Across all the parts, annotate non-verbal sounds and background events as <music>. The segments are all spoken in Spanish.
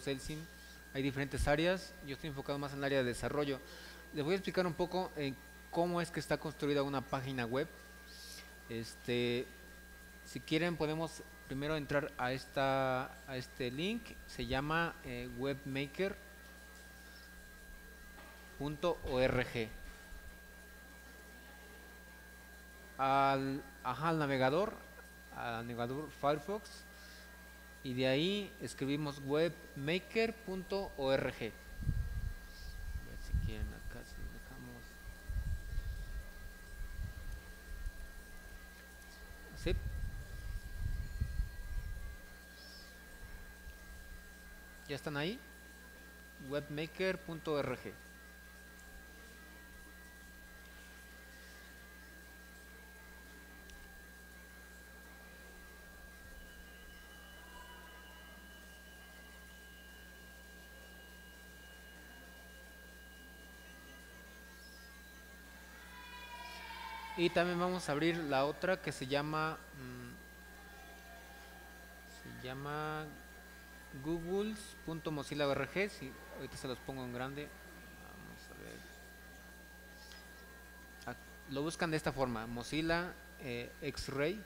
Celsin, hay diferentes áreas, yo estoy enfocado más en el área de desarrollo. Les voy a explicar un poco en cómo es que está construida una página web. Este, si quieren podemos primero entrar a esta a este link, se llama eh, webmaker.org. Al, al navegador, al navegador Firefox, y de ahí escribimos webmaker.org. Si quieren acá si dejamos. Sí. ¿Ya están ahí? webmaker.org. Y también vamos a abrir la otra que se llama mm, se llama googles.mozilla.org. Si ahorita se los pongo en grande. Vamos a ver. Ah, lo buscan de esta forma, Mozilla eh, X-Ray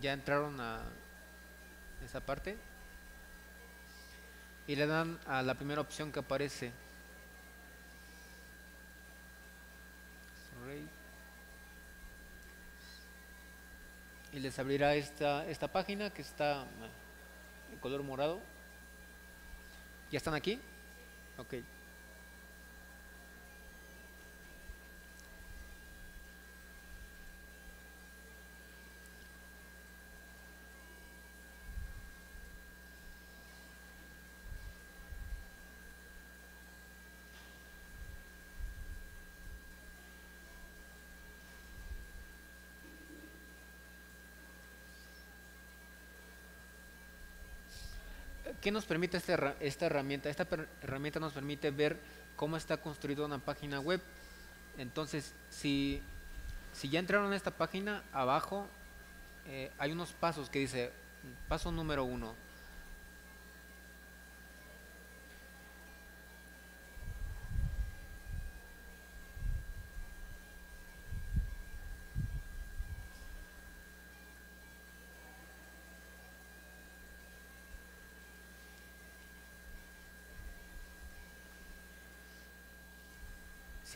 ya entraron a esa parte y le dan a la primera opción que aparece. Y les abrirá esta, esta página que está en color morado. ¿ya están aquí? ok ¿Qué nos permite esta, esta herramienta? Esta herramienta nos permite ver cómo está construida una página web. Entonces, si, si ya entraron a esta página, abajo eh, hay unos pasos que dice, paso número uno,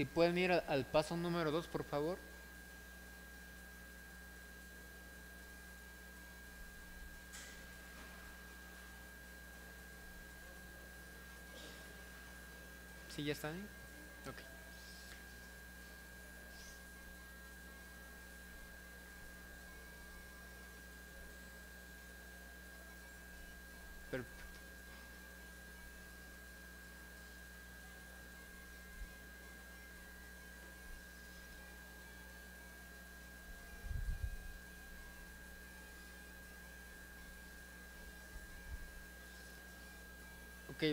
Si pueden ir al paso número 2, por favor. ¿Sí ya están? Ok. Perfecto.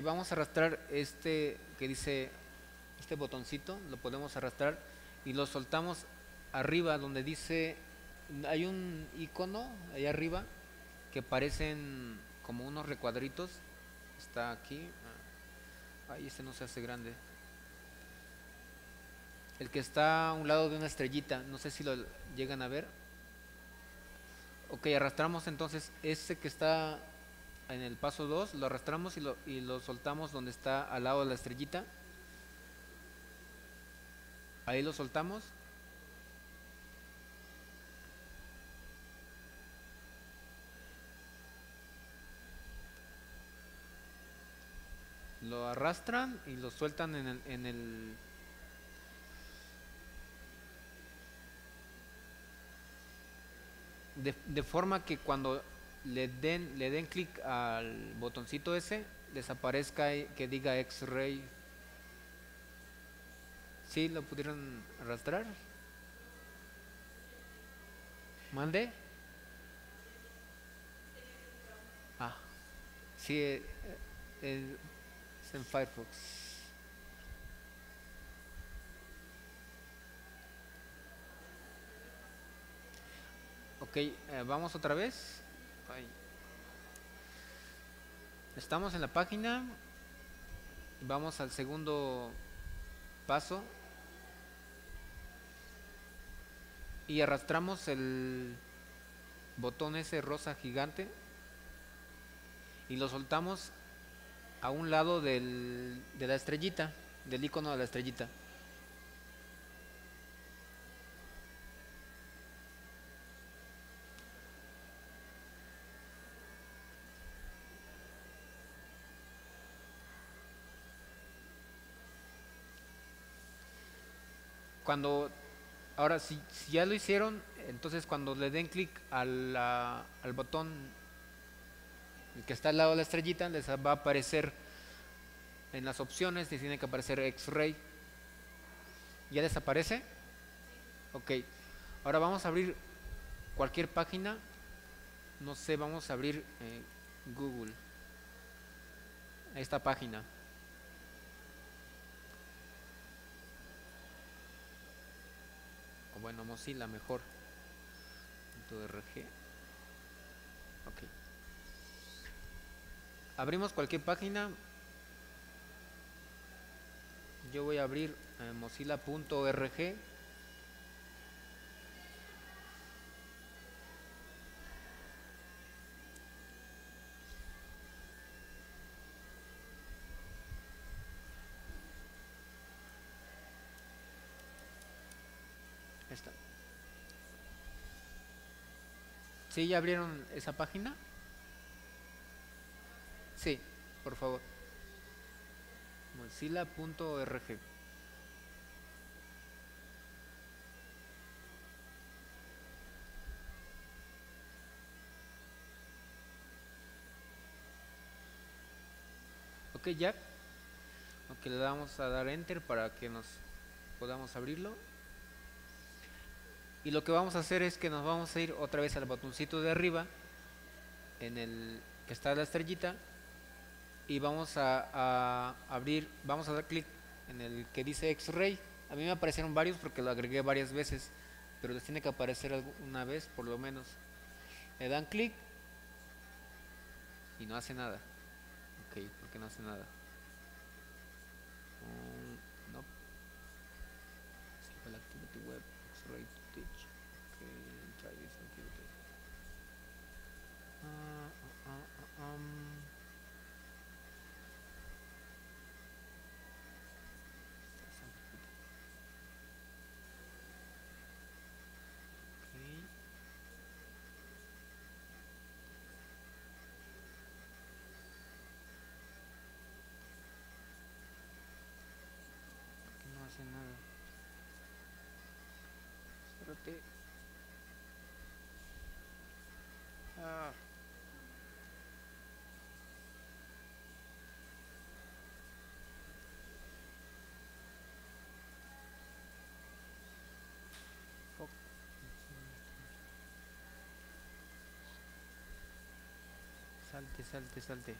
Vamos a arrastrar este que dice, este botoncito, lo podemos arrastrar y lo soltamos arriba donde dice, hay un icono ahí arriba que parecen como unos recuadritos, está aquí, ahí este no se hace grande. El que está a un lado de una estrellita, no sé si lo llegan a ver. Ok, arrastramos entonces ese que está en el paso 2, lo arrastramos y lo, y lo soltamos donde está al lado de la estrellita. Ahí lo soltamos. Lo arrastran y lo sueltan en el, en el de, de, forma que cuando le den, le den clic al botoncito ese, les aparezca que diga X-Ray. ¿Sí lo pudieron arrastrar? ¿Mande? Ah, sí, eh, eh, es en Firefox. Ok, eh, vamos otra vez. Estamos en la página. Vamos al segundo paso. Y arrastramos el botón ese rosa gigante. Y lo soltamos a un lado del, de la estrellita, del icono de la estrellita. Cuando, ahora si, ya lo hicieron, entonces cuando le den clic al, botón que está al lado de la estrellita, les va a aparecer en las opciones, les tiene que aparecer X-Ray. ¿Ya desaparece? Ok. Ahora vamos a abrir cualquier página. No sé, vamos a abrir eh, Google. Esta página. Bueno, Mozilla mejor. Punto .rg. Ok. Abrimos cualquier página. Yo voy a abrir eh, mozilla.org. Esta. ¿Sí ya abrieron esa página? Sí, por favor. Mozilla.org. Ok, ya. Ok, le damos a dar enter para que nos podamos abrirlo. Y lo que vamos a hacer es que nos vamos a ir otra vez al botoncito de arriba, en el que está la estrellita, y vamos a, a abrir, vamos a dar clic en el que dice X-Ray. A mí me aparecieron varios porque lo agregué varias veces, pero les tiene que aparecer una vez por lo menos. Le dan clic y no hace nada. Ok, ¿por qué no hace nada? Mm, no. Skip el activity web, X-Ray to teach. Ok, try this activity. Ah, ah, ah, ah, um. Ok. ¿Por qué no hace nada? Espérate. Ah. Fuck. Salte, salte, salte.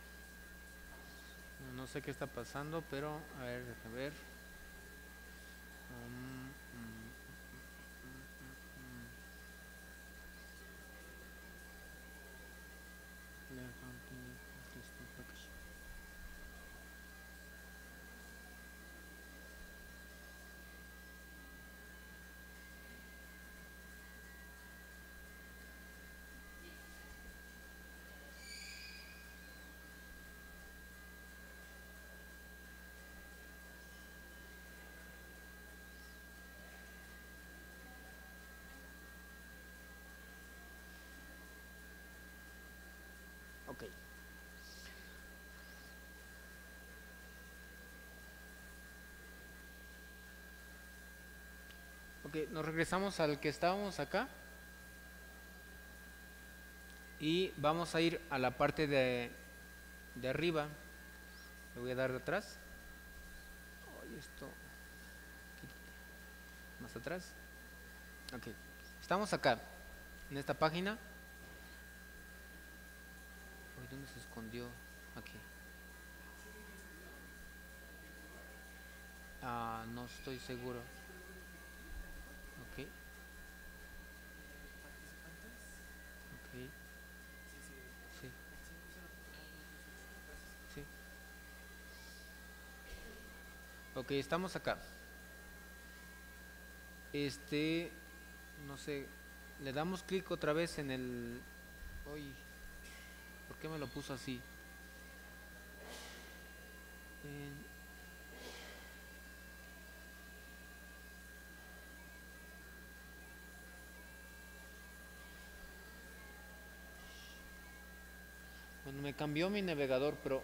No sé qué está pasando, pero a ver, a ver. Um, mm, mm, mm, mm, mm. Clear continue, testing package. Ok. Nos regresamos al que estábamos acá. y vamos a ir a la parte de, de arriba. Le voy a dar de atrás. esto más atrás. Ok. Estamos acá, en esta página. ¿Dónde se escondió? Aquí. Ah, no estoy seguro. Ok. Sí. Ok, estamos acá. Este, no sé, le damos clic otra vez en el... Uy, ¿por qué me lo puso así? Me cambió mi navegador, pero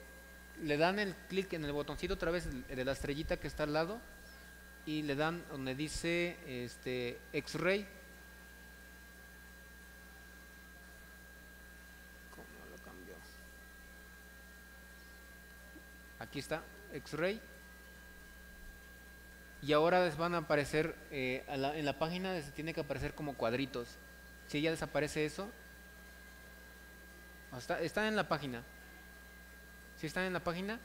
le dan el clic en el botoncito otra vez de la estrellita que está al lado y le dan donde dice este X-ray. ¿Cómo lo cambió? Aquí está X-ray. Y ahora les van a aparecer eh, en la página les tiene que aparecer como cuadritos. Si ya desaparece eso, está, están en la página. Si están en la página,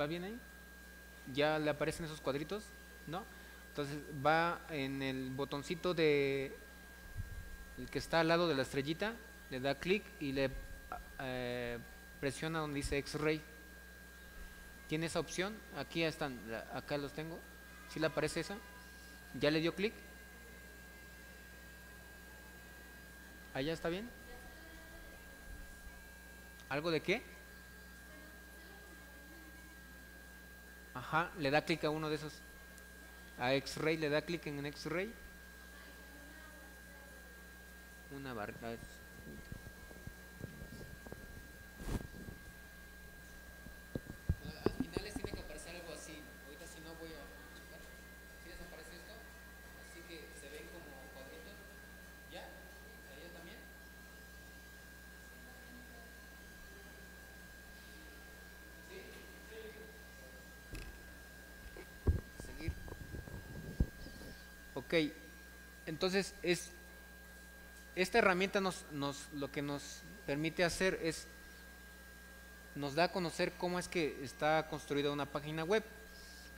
¿Va bien ahí? ¿Ya le aparecen esos cuadritos? ¿No? Entonces va en el botoncito de el que está al lado de la estrellita, le da clic y le eh, presiona donde dice X-Ray. Tiene esa opción, aquí están, acá los tengo. si le aparece esa? ¿Ya le dio clic? ¿Allá está bien? ¿Algo de qué? Ajá, le da clic a uno de esos. A X-Ray, le da clic en X-Ray. Una barra. Ok, entonces es esta herramienta nos, lo que nos permite hacer es nos da a conocer cómo es que está construida una página web.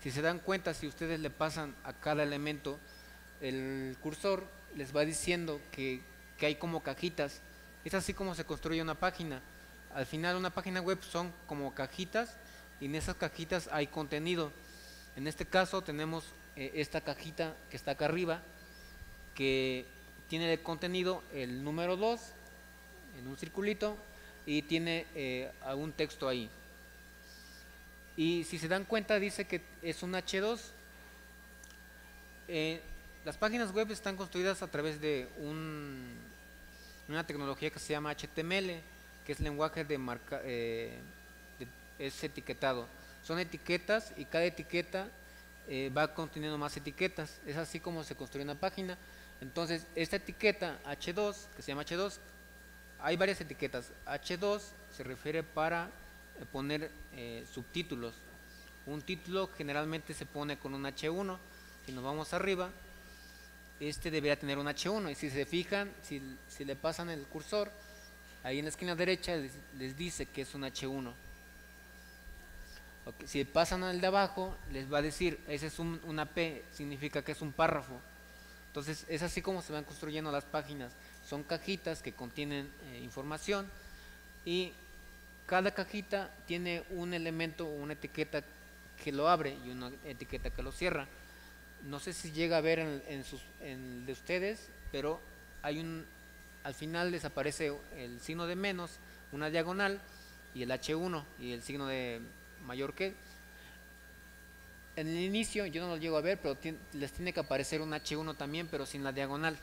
Si se dan cuenta, si ustedes le pasan a cada elemento el cursor, les va diciendo que, que hay como cajitas. Es así como se construye una página. Al final una página web son como cajitas y en esas cajitas hay contenido. En este caso tenemos eh, esta cajita que está acá arriba, que tiene de contenido el número 2 en un circulito y tiene eh, algún texto ahí. Y si se dan cuenta dice que es un H2. Eh, las páginas web están construidas a través de un, una tecnología que se llama HTML, que es lenguaje de marca, es etiquetado. Son etiquetas y cada etiqueta eh, va conteniendo más etiquetas. Es así como se construye una página. Entonces, esta etiqueta H2, que se llama H2, hay varias etiquetas. H2 se refiere para eh, poner eh, subtítulos. Un título generalmente se pone con un H1. Si nos vamos arriba, este debería tener un H1. Y si se fijan, si, si le pasan el cursor, ahí en la esquina derecha les, les dice que es un H1 si pasan al de abajo, les va a decir, ese es una P, significa que es un párrafo. Entonces, es así como se van construyendo las páginas. Son cajitas que contienen eh, información y cada cajita tiene un elemento o una etiqueta que lo abre y una etiqueta que lo cierra. No sé si llega a ver en, sus, en de ustedes, pero hay un, al final les aparece el signo de menos, una diagonal y el H1 y el signo de mayor que. En el inicio yo no lo llego a ver, pero les tiene que aparecer un H1 también, pero sin la diagonal.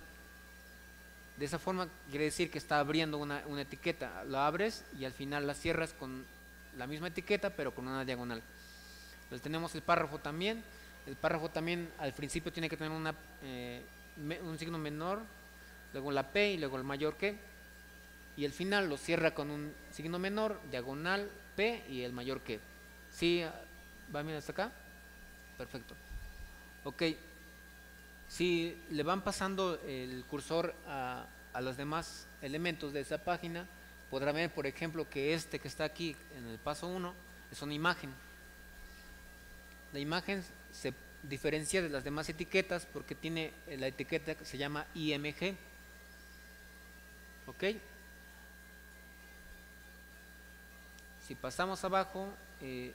De esa forma quiere decir que está abriendo una, una etiqueta. La abres y al final la cierras con la misma etiqueta, pero con una diagonal. Pues tenemos el párrafo también. El párrafo también al principio tiene que tener una, eh, un signo menor, luego la P y luego el mayor que. Y el final lo cierra con un signo menor, diagonal, P y el mayor que. ¿Sí? ¿Va bien hasta acá? Perfecto. Ok. Si le van pasando el cursor a, a los demás elementos de esa página, podrá ver, por ejemplo, que este que está aquí en el paso 1 es una imagen. La imagen se diferencia de las demás etiquetas porque tiene la etiqueta que se llama IMG. ¿Ok? Si pasamos abajo, eh,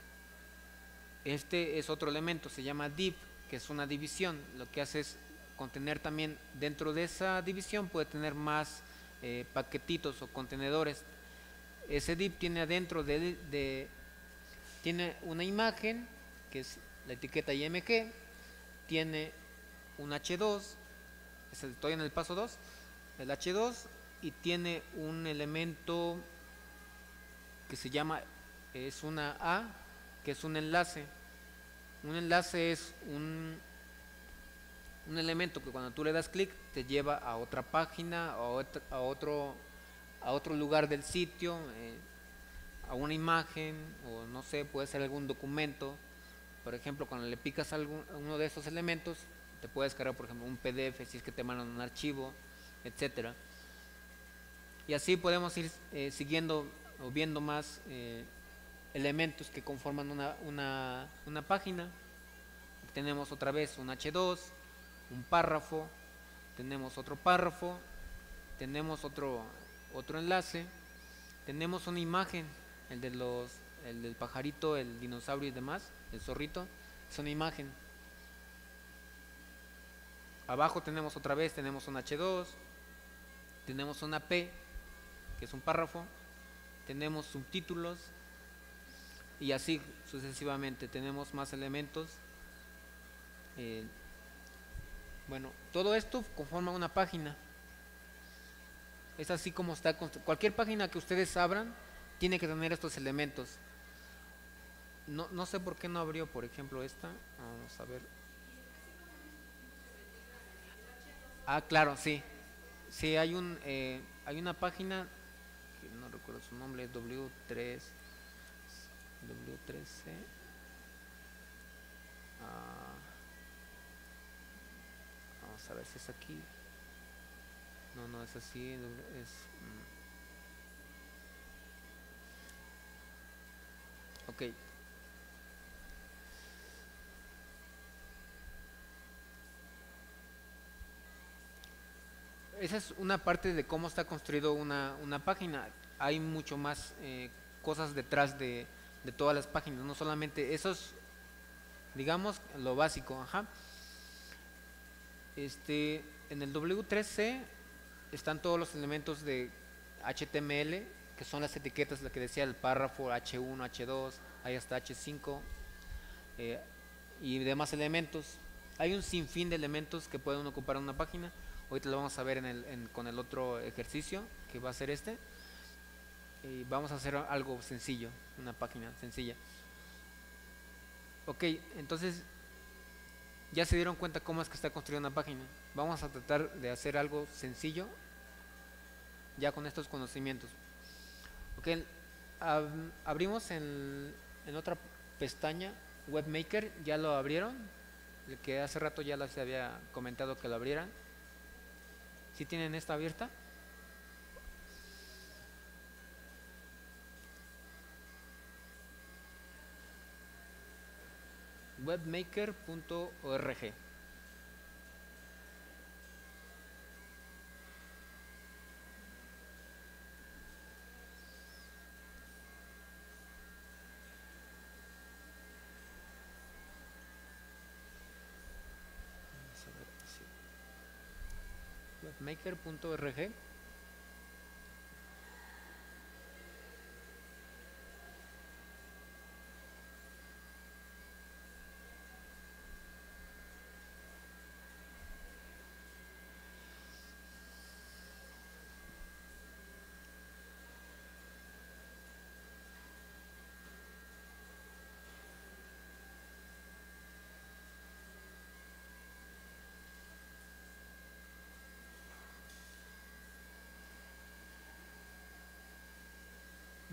este es otro elemento, se llama div, que es una división. Lo que hace es contener también, dentro de esa división puede tener más eh, paquetitos o contenedores. Ese div tiene adentro de, tiene una imagen, que es la etiqueta IMG, tiene un H2, estoy en el paso 2, el H2, y tiene un elemento que se llama, es una A, que es un enlace. Un enlace es un, un elemento que cuando tú le das clic te lleva a otra página, a, a, otro, a otro lugar del sitio, eh, a una imagen, o no sé, puede ser algún documento. Por ejemplo, cuando le picas a, uno de esos elementos, te puedes cargar, por ejemplo, un PDF si es que te mandan un archivo, etcétera. Y así podemos ir eh, siguiendo o viendo más eh, elementos que conforman una, una, una página. Tenemos otra vez un H2, un párrafo, tenemos otro párrafo, tenemos otro, otro enlace, tenemos una imagen, el, de los, el del pajarito, el dinosaurio y demás, el zorrito, es una imagen. Abajo tenemos otra vez, tenemos un H2, tenemos una P, que es un párrafo, tenemos subtítulos y así sucesivamente tenemos más elementos. Eh, bueno, todo esto conforma una página. Es así como está. Cualquier página que ustedes abran tiene que tener estos elementos. No, no sé por qué no abrió, por ejemplo, esta. Vamos a ver. Ah, claro, sí. Sí, hay, un, eh, hay una página, que no recuerdo su nombre, W3, W3C. Ah, vamos a ver si es aquí. No, no es así, es... Mm. Ok. Esa es una parte de cómo está construido una, una página. Hay mucho más eh, cosas detrás de, de, todas las páginas, no solamente eso es, digamos, lo básico. Ajá. Este, en el W3C están todos los elementos de HTML que son las etiquetas, lo que decía el párrafo H1, H2, ahí hasta H5 eh, y demás elementos. Hay un sinfín de elementos que pueden ocupar una página. Ahorita lo vamos a ver en el, con el otro ejercicio, que va a ser este. Vamos a hacer algo sencillo, una página sencilla. Ok, entonces ya se dieron cuenta cómo es que está construida una página. Vamos a tratar de hacer algo sencillo ya con estos conocimientos. Ok, abrimos en, en, otra pestaña, WebMaker, ya lo abrieron, el que hace rato ya les había comentado que lo abrieran. Si tienen esta abierta? webmaker.org maker.org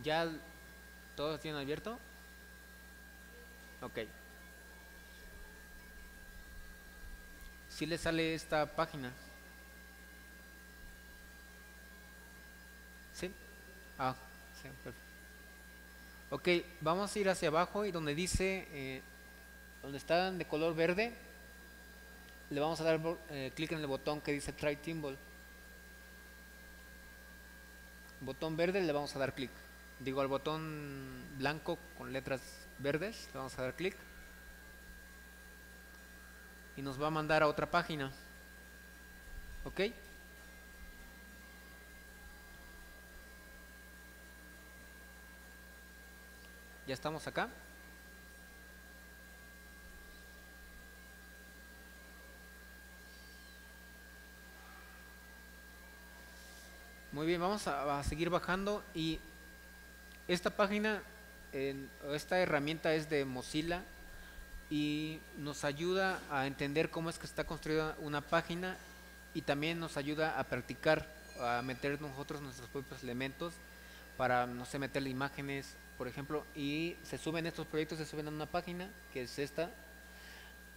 ¿Ya todos tienen abierto? Ok. Si le sale esta página. ¿Sí? Ah, sí, perfecto. Ok, vamos a ir hacia abajo y donde dice, eh, donde están de color verde, le vamos a dar eh, clic en el botón que dice Try Timbal. Botón verde le vamos a dar clic. Digo al botón blanco con letras verdes, le vamos a dar clic. Y nos va a mandar a otra página. ¿Ok? Ya estamos acá. Muy bien, vamos a, seguir bajando y esta página, esta herramienta es de Mozilla y nos ayuda a entender cómo es que está construida una página y también nos ayuda a practicar, a meter nosotros nuestros propios elementos para, no sé, meterle imágenes, por ejemplo, y se suben estos proyectos, se suben a una página, que es esta,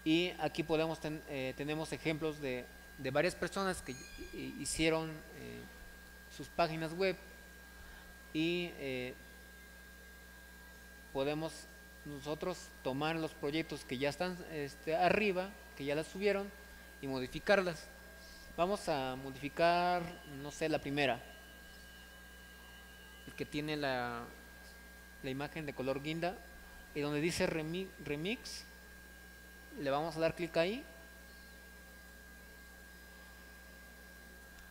y aquí podemos eh, tenemos ejemplos de, de, varias personas que hicieron eh, sus páginas web y eh, podemos nosotros tomar los proyectos que ya están este, arriba, que ya las subieron y modificarlas. Vamos a modificar, no sé, la primera, el que tiene la, la imagen de color guinda y donde dice remix, le vamos a dar clic ahí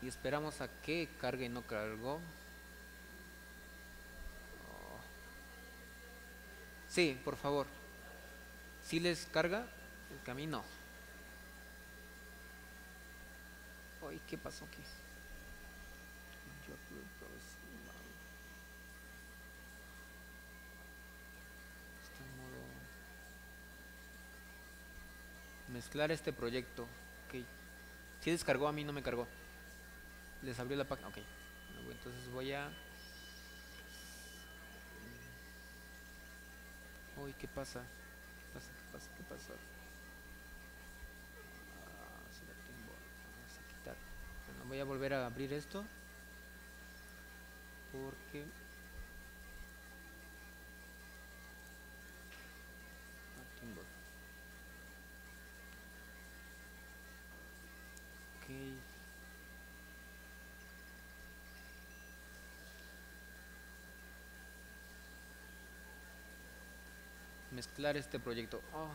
y esperamos a que cargue y no cargó. Sí, por favor. Si les carga, el camino. Ay, ¿qué pasó aquí? Mezclar este proyecto. Ok. Si descargó, a mí no me cargó les abrió la página. Ok. Entonces voy a. Uy, ¿qué pasa? ¿Qué pasa? ¿Qué pasa? ¿Qué pasa? Ah. Vamos a quitar. Bueno, voy a volver a abrir esto. Porque. Ok. Mezclar este proyecto. Oh.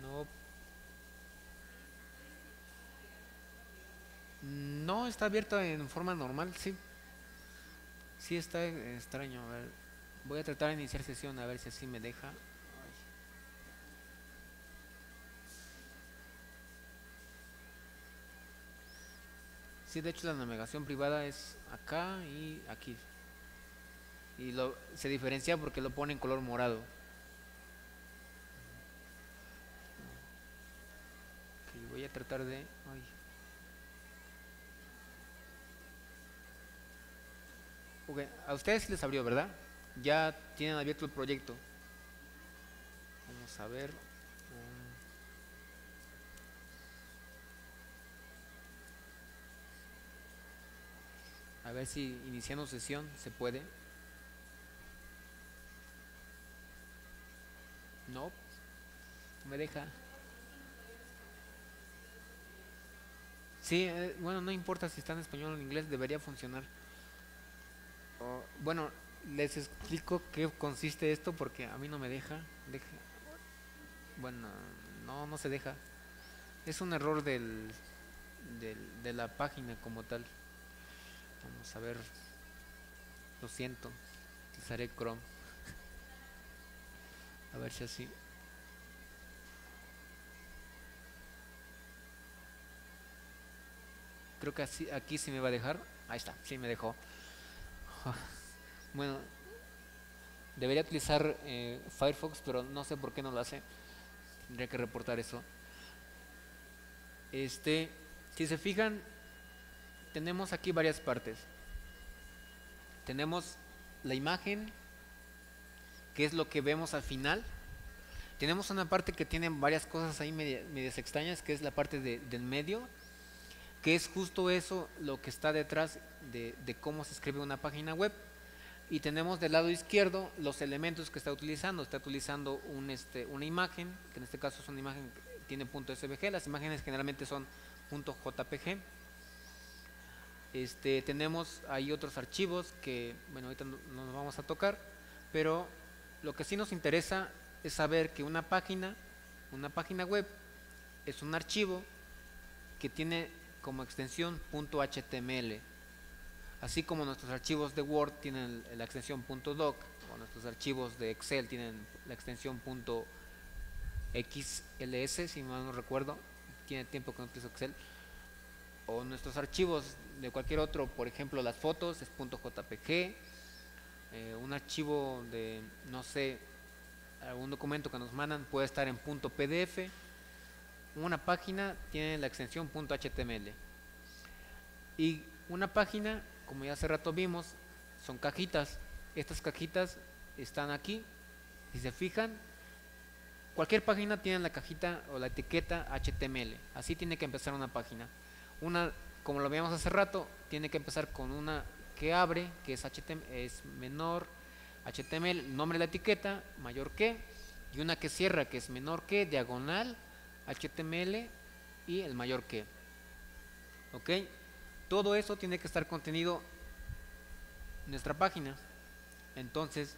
No. No está abierto en forma normal, sí. Sí está extraño. A ver, voy a tratar de iniciar sesión a ver si así me deja. Sí, de hecho la navegación privada es acá y aquí y lo, se diferencia porque lo pone en color morado. voy a tratar de... a ustedes les abrió, ¿verdad? Ya tienen abierto el proyecto. Vamos a ver. A ver si iniciando sesión se puede. No, me deja. Sí, eh, bueno, no importa si está en español o en inglés, debería funcionar. bueno, les explico qué consiste esto porque a mí no me deja. deja. Bueno, no, no se deja. Es un error del, del, de la página como tal. Vamos a ver. Lo siento. Utilizaré Chrome. A ver si así. Creo que así, aquí sí me va a dejar. Ahí está, sí me dejó. <laughs> Bueno, debería utilizar eh, Firefox, pero no sé por qué no lo hace. Tendría que reportar eso. Este, si se fijan, tenemos aquí varias partes. tenemos la imagen, que es lo que vemos al final. Tenemos una parte que tiene varias cosas ahí medias extrañas, que es la parte del medio, que es justo eso lo que está detrás de, cómo se escribe una página web. Y tenemos del lado izquierdo los elementos que está utilizando. Está utilizando un, este, una imagen, que en este caso es una imagen que tiene punto .svg. Las imágenes generalmente son punto .jpg. Este, tenemos ahí otros archivos que, bueno, ahorita no nos vamos a tocar, pero lo que sí nos interesa es saber que una página, una página web, es un archivo que tiene como extensión .html, así como nuestros archivos de Word tienen la extensión .doc, o nuestros archivos de Excel tienen la extensión .xls, si mal no recuerdo, tiene tiempo que no utilizo Excel, o nuestros archivos de cualquier otro, por ejemplo las fotos es .jpg, eh, un archivo de, no sé, algún documento que nos mandan puede estar en .pdf, una página tiene la extensión .html y una página, como ya hace rato vimos, son cajitas, estas cajitas están aquí, si se fijan, cualquier página tiene la cajita o la etiqueta HTML, así tiene que empezar una página. Una como lo veíamos hace rato, tiene que empezar con una que abre, que es, HTML, es menor, HTML, nombre de la etiqueta, mayor que, y una que cierra, que es menor que, diagonal, HTML y el mayor que. ¿Ok? Todo eso tiene que estar contenido en nuestra página. Entonces,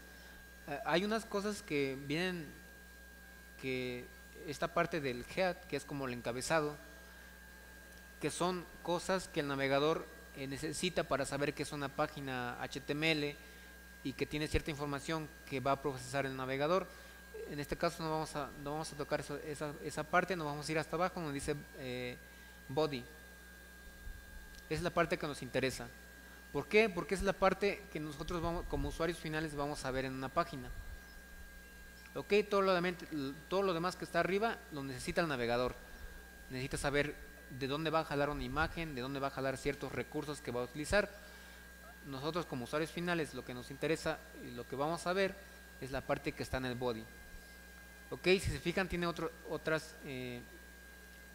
eh, hay unas cosas que vienen, que esta parte del head, que es como el encabezado, que son cosas que el navegador necesita para saber que es una página HTML y que tiene cierta información que va a procesar el navegador. En este caso no vamos a, no vamos a tocar esa, esa, parte, nos vamos a ir hasta abajo donde dice eh, body. Es la parte que nos interesa. ¿Por qué? Porque es la parte que nosotros vamos, como usuarios finales vamos a ver en una página. Ok, todo lo demás que está arriba lo necesita el navegador. Necesita saber de dónde va a jalar una imagen, de dónde va a jalar ciertos recursos que va a utilizar. Nosotros como usuarios finales lo que nos interesa y lo que vamos a ver es la parte que está en el body. Ok, si se fijan tiene otro, otras, eh,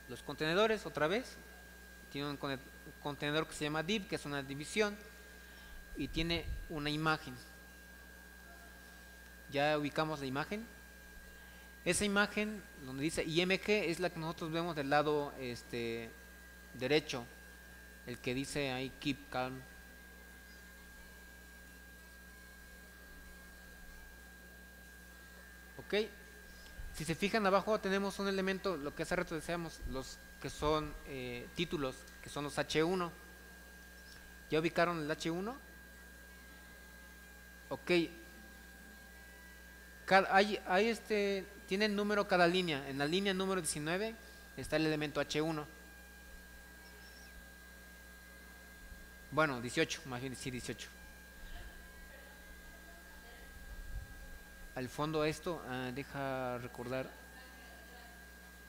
los contenedores otra vez, tiene un contenedor que se llama div, que es una división, y tiene una imagen. Ya ubicamos la imagen. Esa imagen donde dice IMG es la que nosotros vemos del lado este, derecho, el que dice ahí keep calm. Ok, si se fijan abajo tenemos un elemento, lo que hace rato decíamos, los que son eh, títulos, que son los H1. ¿Ya ubicaron el H1? Ok. hay, hay este tiene el número cada línea. En la línea número 19 está el elemento H1. Bueno, 18, más bien decir 18. Al fondo esto, ah, deja recordar.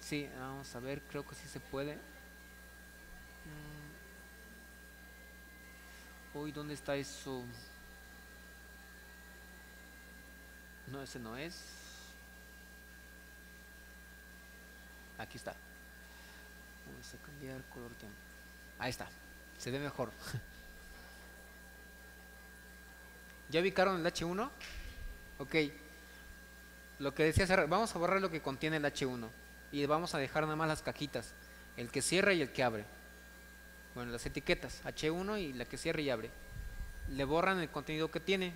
Sí, vamos a ver, creo que sí se puede. Mm. Uy, ¿dónde está eso? No, ese no es. Aquí está. Vamos a cambiar color. Ahí está. Se ve mejor. <laughs> ¿Ya ubicaron el H1? Ok. Lo que decía hacer, vamos a borrar lo que contiene el H1 y vamos a dejar nada más las cajitas, el que cierra y el que abre. Bueno, las etiquetas, H1 y la que cierra y abre. Le borran el contenido que tiene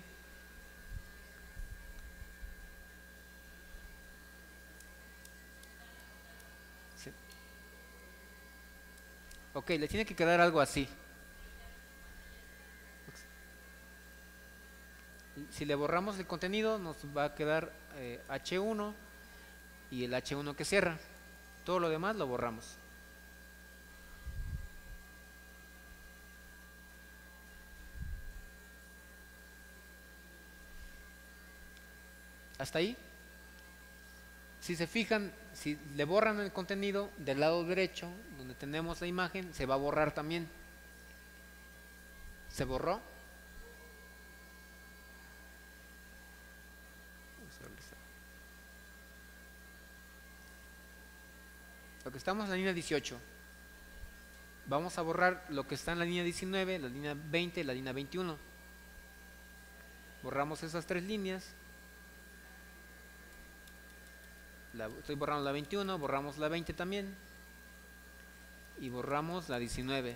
Ok, le tiene que quedar algo así. Si le borramos el contenido, nos va a quedar H1 eh, y el H1 que cierra. Todo lo demás lo borramos. ¿Hasta ahí? Si se fijan, si le borran el contenido del lado derecho, donde tenemos la imagen, se va a borrar también. ¿Se borró? Lo que estamos en la línea 18. Vamos a borrar lo que está en la línea 19, la línea 20 y la línea 21. Borramos esas tres líneas estoy borrando la 21, borramos la 20 también. Y borramos la 19.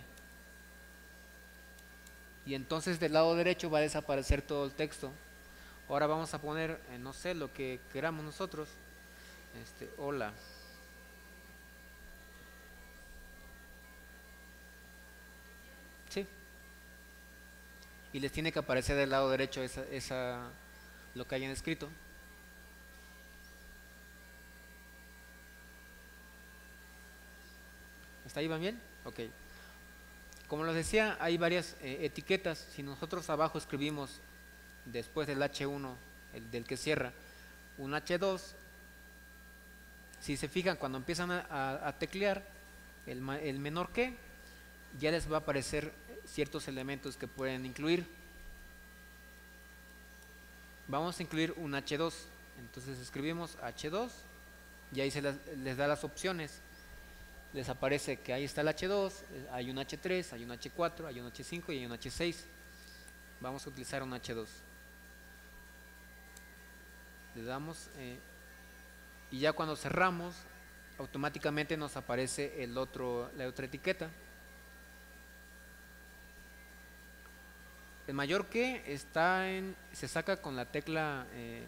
Y entonces del lado derecho va a desaparecer todo el texto. Ahora vamos a poner, eh, no sé, lo que queramos nosotros. Este, hola. Sí. Y les tiene que aparecer del lado derecho esa, esa lo que hayan escrito. ¿Está ahí van bien? Ok. Como les decía, hay varias eh, etiquetas. Si nosotros abajo escribimos después del H1, el del que cierra, un H2, si se fijan, cuando empiezan a, teclear el, el, menor que, ya les va a aparecer ciertos elementos que pueden incluir. Vamos a incluir un H2. Entonces escribimos H2 y ahí se les da las opciones les aparece que ahí está el H2, eh, hay un H3, hay un H4, hay un H5 y hay un H6. Vamos a utilizar un H2. Le damos eh, y ya cuando cerramos, automáticamente nos aparece el otro, la otra etiqueta. El mayor que está en, se saca con la tecla, eh,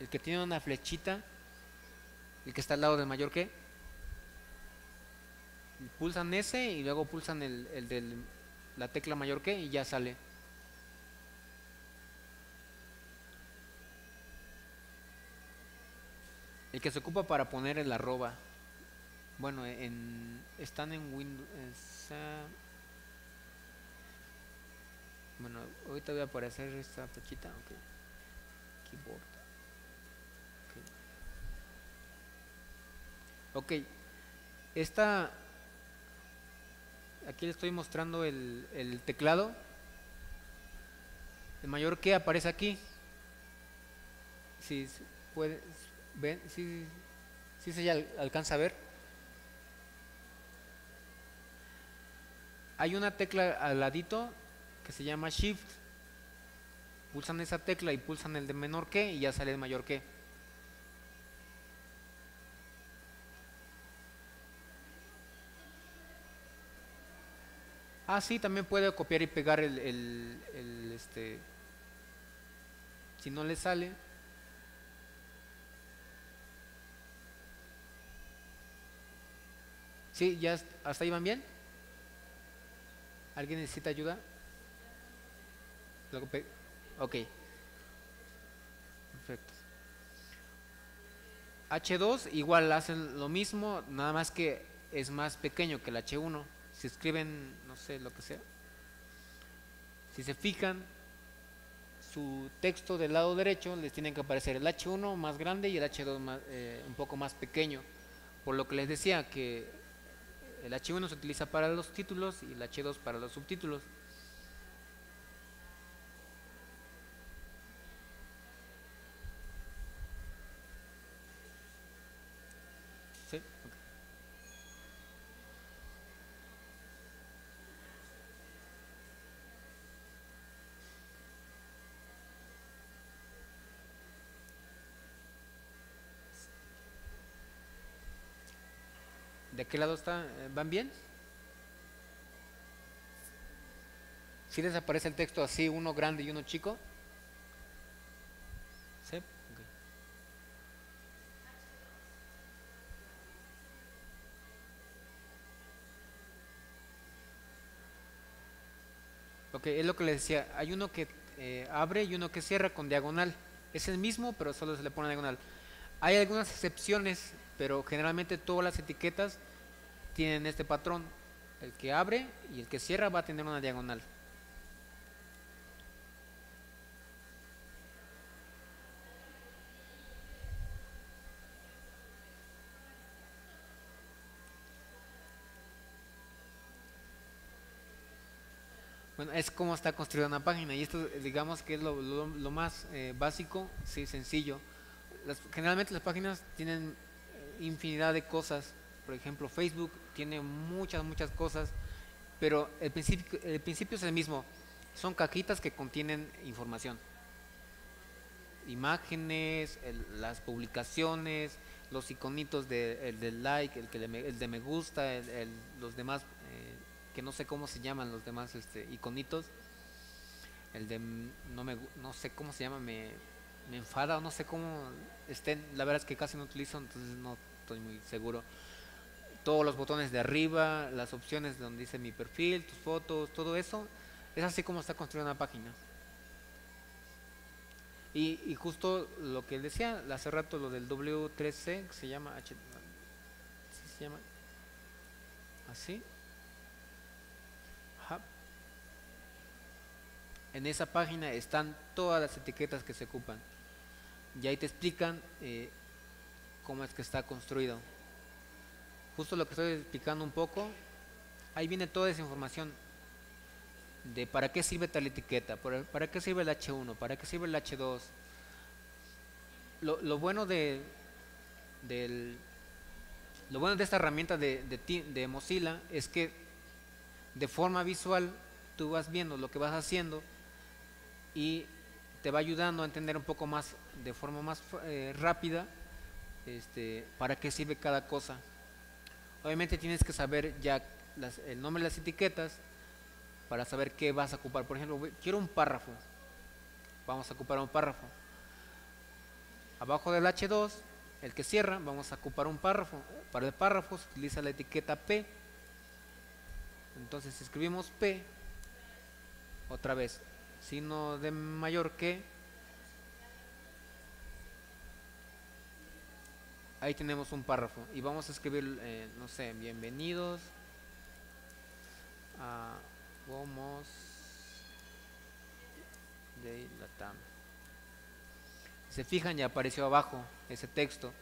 el que tiene una flechita, el que está al lado del mayor que, pulsan ese y luego pulsan el, el de la tecla mayor que y ya sale. El que se ocupa para poner el arroba. Bueno, en, están en Windows. bueno, ahorita voy a aparecer esta flechita. Okay. Keyboard. Ok. Ok. Esta Aquí le estoy mostrando el, teclado. El mayor que aparece aquí. Si puede, ven, si, si se alcanza a ver. Hay una tecla al ladito que se llama Shift. Pulsan esa tecla y pulsan el de menor que y ya sale el mayor que. Ah, sí, también puede copiar y pegar el, el, este, si no le sale. Sí, ya hasta ahí van bien. ¿Alguien necesita ayuda? Ok. Perfecto. H2 igual hacen lo mismo, nada más que es más pequeño que el H1 si escriben, no sé, lo que sea, si se fijan, su texto del lado derecho les tiene que aparecer el H1 más grande y el H2 eh, un poco más pequeño. Por lo que les decía que el H1 se utiliza para los títulos y el H2 para los subtítulos. ¿De qué lado está? ¿Van bien? ¿Sí les aparece el texto así, uno grande y uno chico? ¿Sí? Ok, es lo que les decía, hay uno que eh, abre y uno que cierra con diagonal. Es el mismo, pero solo se le pone diagonal. Hay algunas excepciones, pero generalmente todas las etiquetas tienen este patrón. El que abre y el que cierra va a tener una diagonal. Bueno, es como está construida una página y esto digamos que es lo, más eh, básico, sí, sencillo. generalmente las páginas tienen infinidad de cosas Por ejemplo, Facebook tiene muchas, muchas cosas, pero el principio, el principio es el mismo. Son cajitas que contienen información. Imágenes, las publicaciones, los iconitos de, el del like, el, que el de me gusta, los demás, eh, que no sé cómo se llaman los demás este, iconitos. El de no, me, no sé cómo se llama, me, me enfada o no sé cómo estén. La verdad es que casi no utilizo, entonces no estoy muy seguro. Todos los botones de arriba, las opciones donde dice mi perfil, tus fotos, todo eso, es así como está construida una página. Y, justo lo que decía hace rato, lo del W3C, que se llama H, así. En esa página están todas las etiquetas que se ocupan. Y ahí te explican eh, cómo es que está construido. Justo lo que estoy explicando un poco, ahí viene toda esa información de para qué sirve tal etiqueta, para, qué sirve el H1, para qué sirve el H2. Lo, bueno de lo bueno de esta herramienta de, de Mozilla es que de forma visual tú vas viendo lo que vas haciendo y te va ayudando a entender un poco más de forma más eh, rápida este, para qué sirve cada cosa. Obviamente tienes que saber ya el nombre de las etiquetas para saber qué vas a ocupar. Por ejemplo, quiero un párrafo. Vamos a ocupar un párrafo. Abajo del H2, el que cierra, vamos a ocupar un párrafo. Para el párrafo se utiliza la etiqueta P. Entonces escribimos P. Otra vez, sino de mayor que ahí tenemos un párrafo. Y vamos a escribir eh, no sé bienvenidos a Gomos de Latam. Se fijan ya apareció abajo ese texto.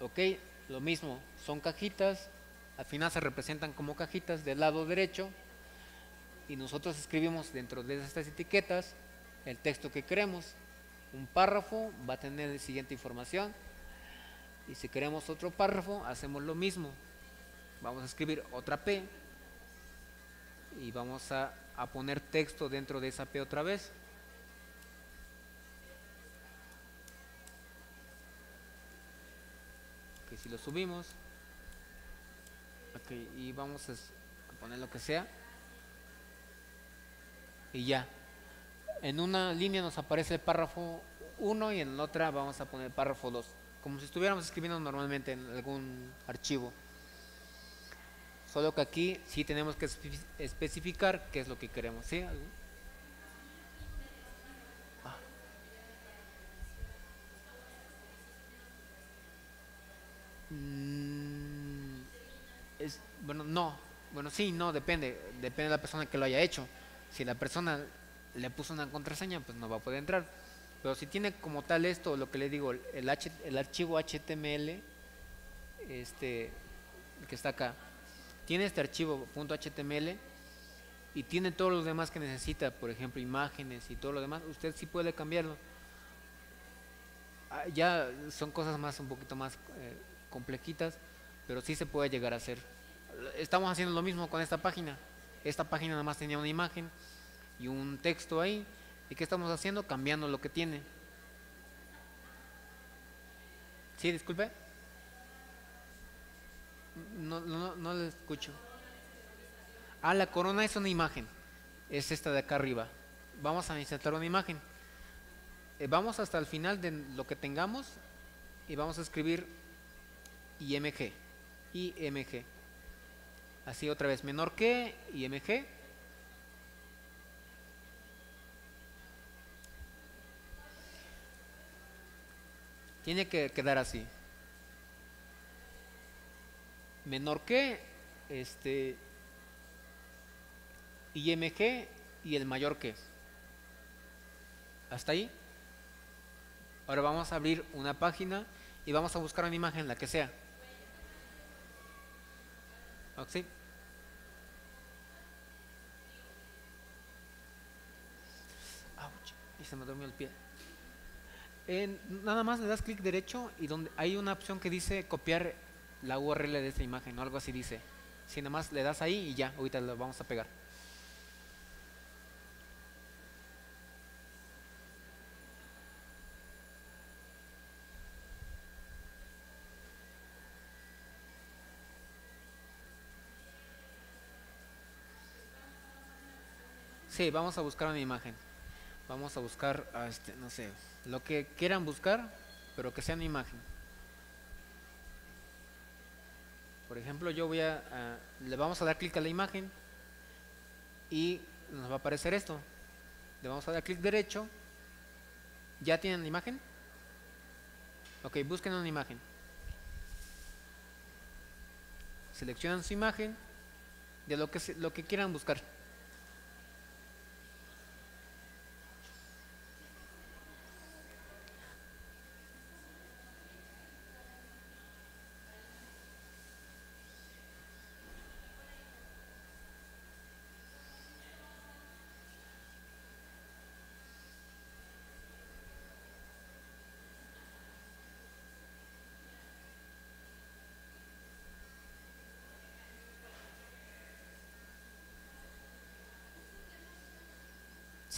Ok lo mismo son cajitas al final se representan como cajitas del lado derecho y nosotros escribimos dentro de estas etiquetas el texto que queremos. Un párrafo va a tener la siguiente información y si queremos otro párrafo hacemos lo mismo. Vamos a escribir otra P y vamos a, a poner texto dentro de esa P otra vez. Que si lo subimos y vamos a poner lo que sea. Y ya. En una línea nos aparece el párrafo 1 y en la otra vamos a poner párrafo 2. Como si estuviéramos escribiendo normalmente en algún archivo. Solo que aquí sí tenemos que especificar qué es lo que queremos. ¿sí? Ah. Mm, bueno, no, bueno, sí, no, depende, depende de la persona que lo haya hecho. Si la persona le puso una contraseña, pues no va a poder entrar. Pero si tiene como tal esto, lo que le digo, el, H, el archivo HTML, este, que está acá, tiene este archivo .html y tiene todos los demás que necesita, por ejemplo, imágenes y todo lo demás, usted sí puede cambiarlo. Ah, ya son cosas más, un poquito más eh, complejitas, pero sí se puede llegar a hacer. Estamos haciendo lo mismo con esta página. Esta página nada más tenía una imagen y un texto ahí. ¿Y qué estamos haciendo? Cambiando lo que tiene. ¿Sí, disculpe? No, no, no le escucho. Ah, la corona es una imagen. Es esta de acá arriba. Vamos a insertar una imagen. Eh, vamos hasta el final de lo que tengamos y vamos a escribir IMG. IMG. Así otra vez, menor que IMG. Tiene que quedar así. Menor que este IMG y el mayor que. ¿Hasta ahí? Ahora vamos a abrir una página y vamos a buscar una imagen, la que sea. ¿Sí? Y se me durmió el pie. Nada más le das clic derecho y donde hay una opción que dice copiar la URL de esta imagen o algo así dice. Si nada más le das ahí y ya, ahorita lo vamos a pegar. Sí, vamos a buscar una imagen. Vamos a buscar, a este, no sé, lo que quieran buscar, pero que sea una imagen. Por ejemplo, yo voy a, le vamos a dar clic a la imagen y nos va a aparecer esto. Le vamos a dar clic derecho. ¿Ya tienen la imagen? Ok, busquen una imagen. Seleccionan su imagen de lo que, lo que quieran buscar.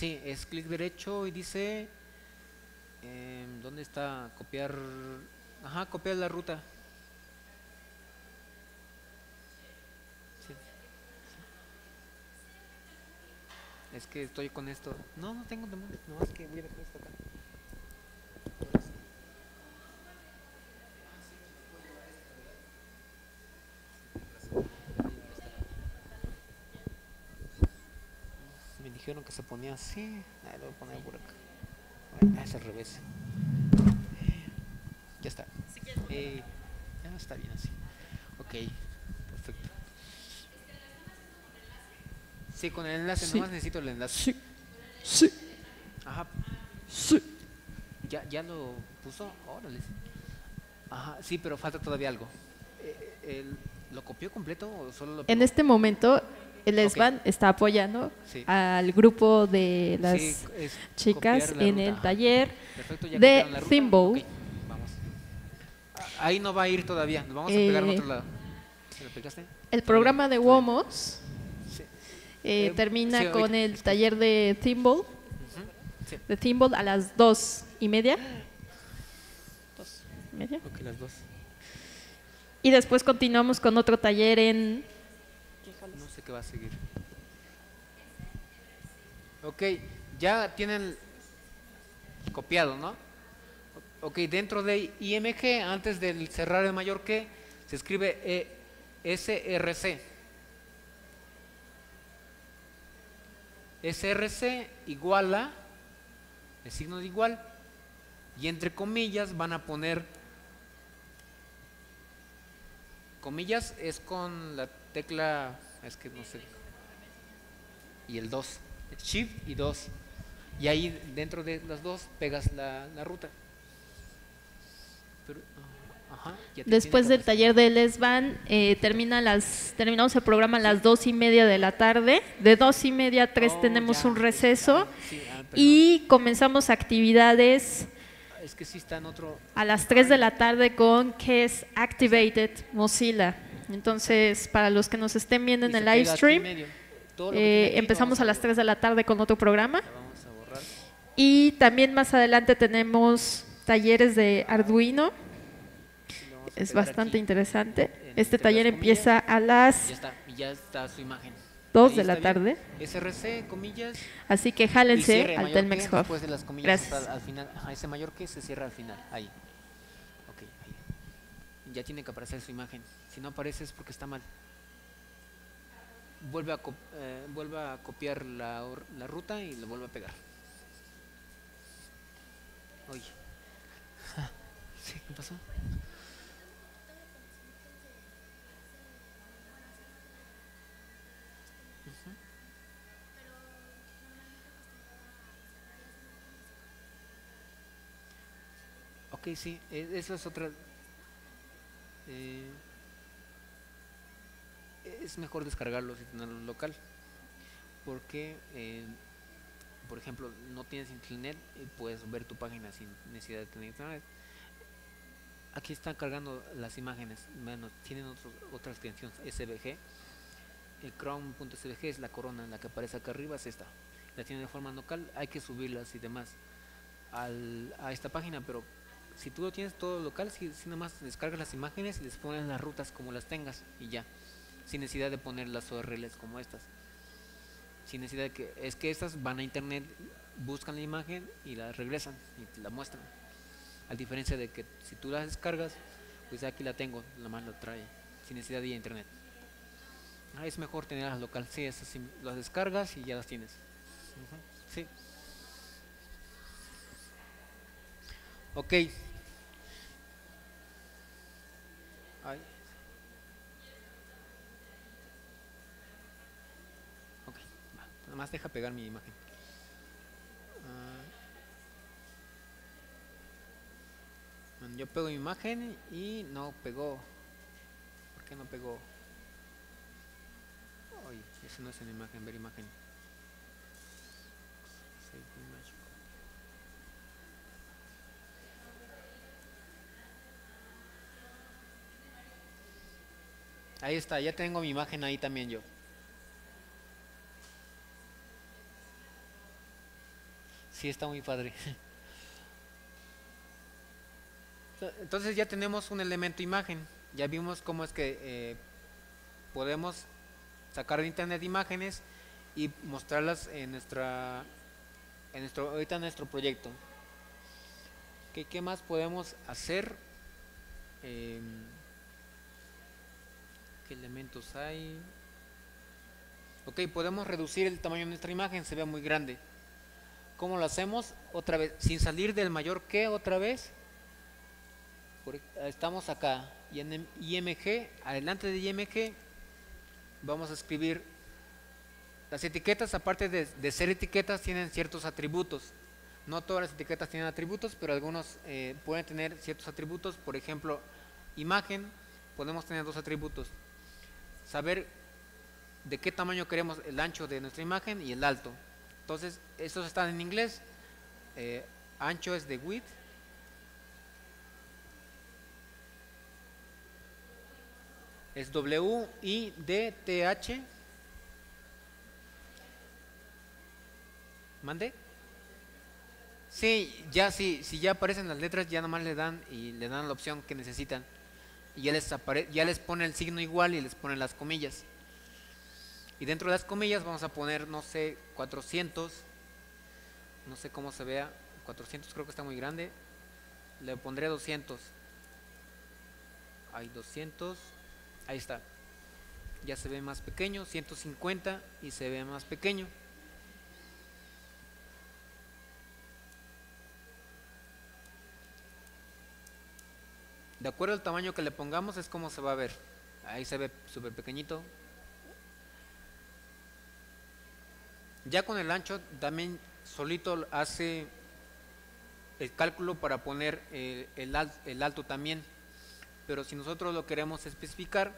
Sí, es clic derecho y dice, em, ¿dónde está? Copiar, ajá, copiar la ruta. Es que estoy con esto. No, no tengo demonios, no, es que voy a dejar esto acá. Me dijeron que se ponía así. Ah, lo voy a poner por acá. Es al revés. Ya está. Eh, ya está bien así. Ok, perfecto. Sí, con el enlace, Sí. nomás necesito el enlace. Sí, sí, Ajá, sí. ¿ya, ya lo puso? Órale. Ajá, sí, pero falta todavía algo. Eh, eh, el- ¿Lo copió completo o solo lo En este momento, el Ok. SBAN está apoyando Sí. al grupo de las Sí, chicas la en ruta, el taller. Perfecto, ya de. Ah, Ahí no va a ir todavía, nos vamos a pegar en Eh, otro lado. ¿Se lo pegaste? El programa de. WOMOS Sí. eh, Eh, termina con el taller de Thimble, de Thimble a las dos y media. Dos. ¿Y media? Ok, las dos. Y después continuamos con otro taller en Va a seguir. Ok, ya tienen copiado, ¿no? Ok, dentro de IMG, antes del cerrar el mayor que, se escribe eh, SRC. SRC igual a, el signo de igual, y entre comillas van a poner, comillas es con la tecla, es que no sé, y el 2, Shift y 2, y ahí dentro de las dos pegas la, la ruta. Pero, ah, ajá, Después del taller de Lesban, eh, termina las, terminamos el programa a las dos y media de la tarde. De dos y media a tres Oh, tenemos ya, un es- receso sí, ah, y comenzamos actividades es que sí está en otro, a las 3 de la tarde con que es Activated Mozilla. Entonces, para los que nos estén viendo en el live stream, eh, empezamos a las 3 de la tarde con otro programa. Y también más adelante tenemos talleres de Arduino. Es bastante interesante. Este taller empieza a las está, y ya está su imagen. 2 Ahí de la tarde. SRC, comillas. Así que jálense al Telmex Hub. Gracias. hasta al final. Ajá, ese mayor que se cierra al final. Ahí. Ya tiene que aparecer su imagen. Si no aparece es porque está mal. Vuelve a, eh, copiar la, ruta y lo vuelve a pegar. Oye. <laughs> Sí, ¿qué pasó? Ok, sí, e- eso es otra. eh, es mejor descargarlo y tenerlo local. Porque eh, por ejemplo, no tienes internet, y puedes ver tu página sin necesidad de tener internet. Aquí están cargando las imágenes, bueno, tienen otras extensiones SVG. El Chrome.svg es la corona, la que aparece acá arriba es esta. La tiene de forma local, hay que subirlas y demás a esta página, pero si tú lo tienes todo local, si, si nada más descargas las imágenes y les pones las rutas como las tengas y ya, sin necesidad de poner las URLs como estas. Sin necesidad de que, es que estas van a internet, buscan la imagen y la regresan y te la muestran. A diferencia de que si tú las descargas, pues aquí la tengo, la más la trae, sin necesidad de ir a internet. Ah, es mejor tenerlas local, sí, esas las descargas y ya las tienes. Sí. Ok. Ay. Ok, nada más deja pegar mi imagen. Ah. yo pego mi imagen y no pegó. ¿Por qué no pegó? Ay, ese no es una imagen, ver imagen. Ahí está, ya tengo mi imagen ahí también yo. Sí, está muy padre. Entonces ya tenemos un elemento imagen. Ya vimos cómo es que eh, podemos sacar de internet imágenes y mostrarlas en nuestra en nuestro ahorita en nuestro proyecto. ¿Qué, qué más podemos hacer? Eh, elementos hay? Ok, podemos reducir el tamaño de nuestra imagen, se ve muy grande. ¿Cómo lo hacemos? Otra vez, sin salir del mayor que otra vez. Estamos acá y en IMG, adelante de IMG, vamos a escribir las etiquetas, aparte de, ser etiquetas, tienen ciertos atributos. No todas las etiquetas tienen atributos, pero algunos eh, pueden tener ciertos atributos. Por ejemplo, imagen, podemos tener dos atributos saber de qué tamaño queremos el ancho de nuestra imagen y el alto. Entonces, estos están en inglés. Eh, ancho es de width. Es W I D T H. ¿Mande? Sí, ya sí, si ya aparecen las letras, ya nomás le dan y le dan la opción que necesitan y ya les, ya les pone el signo igual y les pone las comillas. Y dentro de las comillas vamos a poner, no sé, 400, no sé cómo se vea, 400 creo que está muy grande, le pondré 200. Hay 200, ahí está. Ya se ve más pequeño, 150 y se ve más pequeño. De acuerdo al tamaño que le pongamos es como se va a ver. Ahí se ve súper pequeñito. Ya con el ancho también solito hace el cálculo para poner eh, el, alto también. Pero si nosotros lo queremos especificar,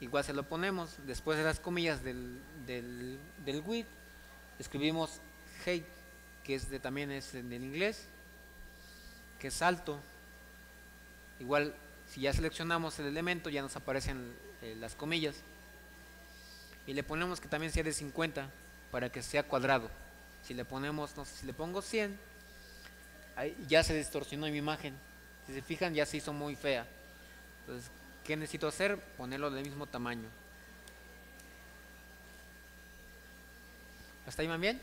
igual se lo ponemos. Después de las comillas del, width, escribimos height, que es de, también es en inglés, que es alto. Igual, si ya seleccionamos el elemento, ya nos aparecen eh, las comillas. Y le ponemos que también sea de 50 para que sea cuadrado. Si le ponemos, no sé, si le pongo 100, ahí ya se distorsionó mi imagen. Si se fijan, ya se hizo muy fea. Entonces, ¿qué necesito hacer? Ponerlo del mismo tamaño. ¿Hasta ahí van bien?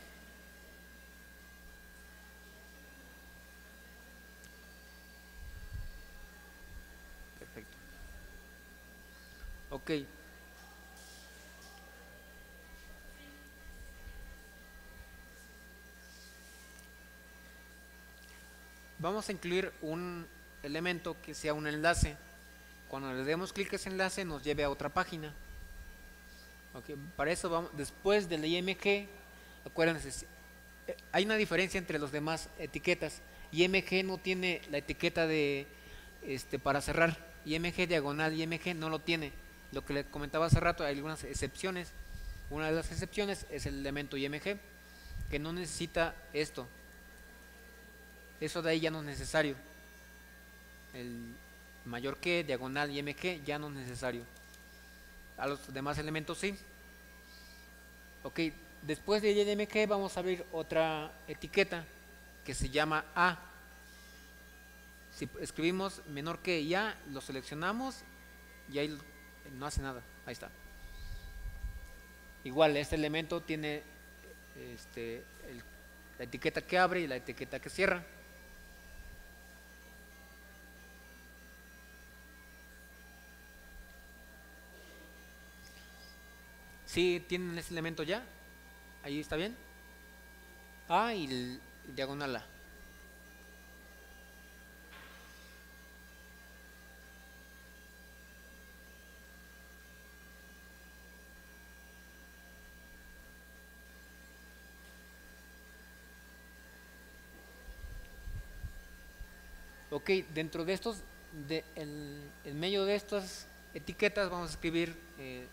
Ok. Vamos a incluir un elemento que sea un enlace. Cuando le demos clic a ese enlace nos lleve a otra página. Para eso vamos, después del IMG, acuérdense, eh, hay una diferencia entre los demás etiquetas. IMG no tiene la etiqueta de este para cerrar. IMG diagonal IMG no lo tiene. Lo que le comentaba hace rato, hay algunas excepciones. Una de las excepciones es el elemento IMG. que no necesita esto. Eso de ahí ya no es necesario. El mayor que, diagonal y mg ya no es necesario. A los demás elementos sí. Ok, después de mg vamos a abrir otra etiqueta que se llama a. Si escribimos menor que y a, lo seleccionamos y ahí no hace nada. Ahí está. Igual, este elemento tiene este, la etiqueta que abre y la etiqueta que cierra. Si tienen ese elemento ya, ahí está bien. A y el diagonal A. Ok, dentro de estos, de, en, medio de estas etiquetas vamos a escribir, eh,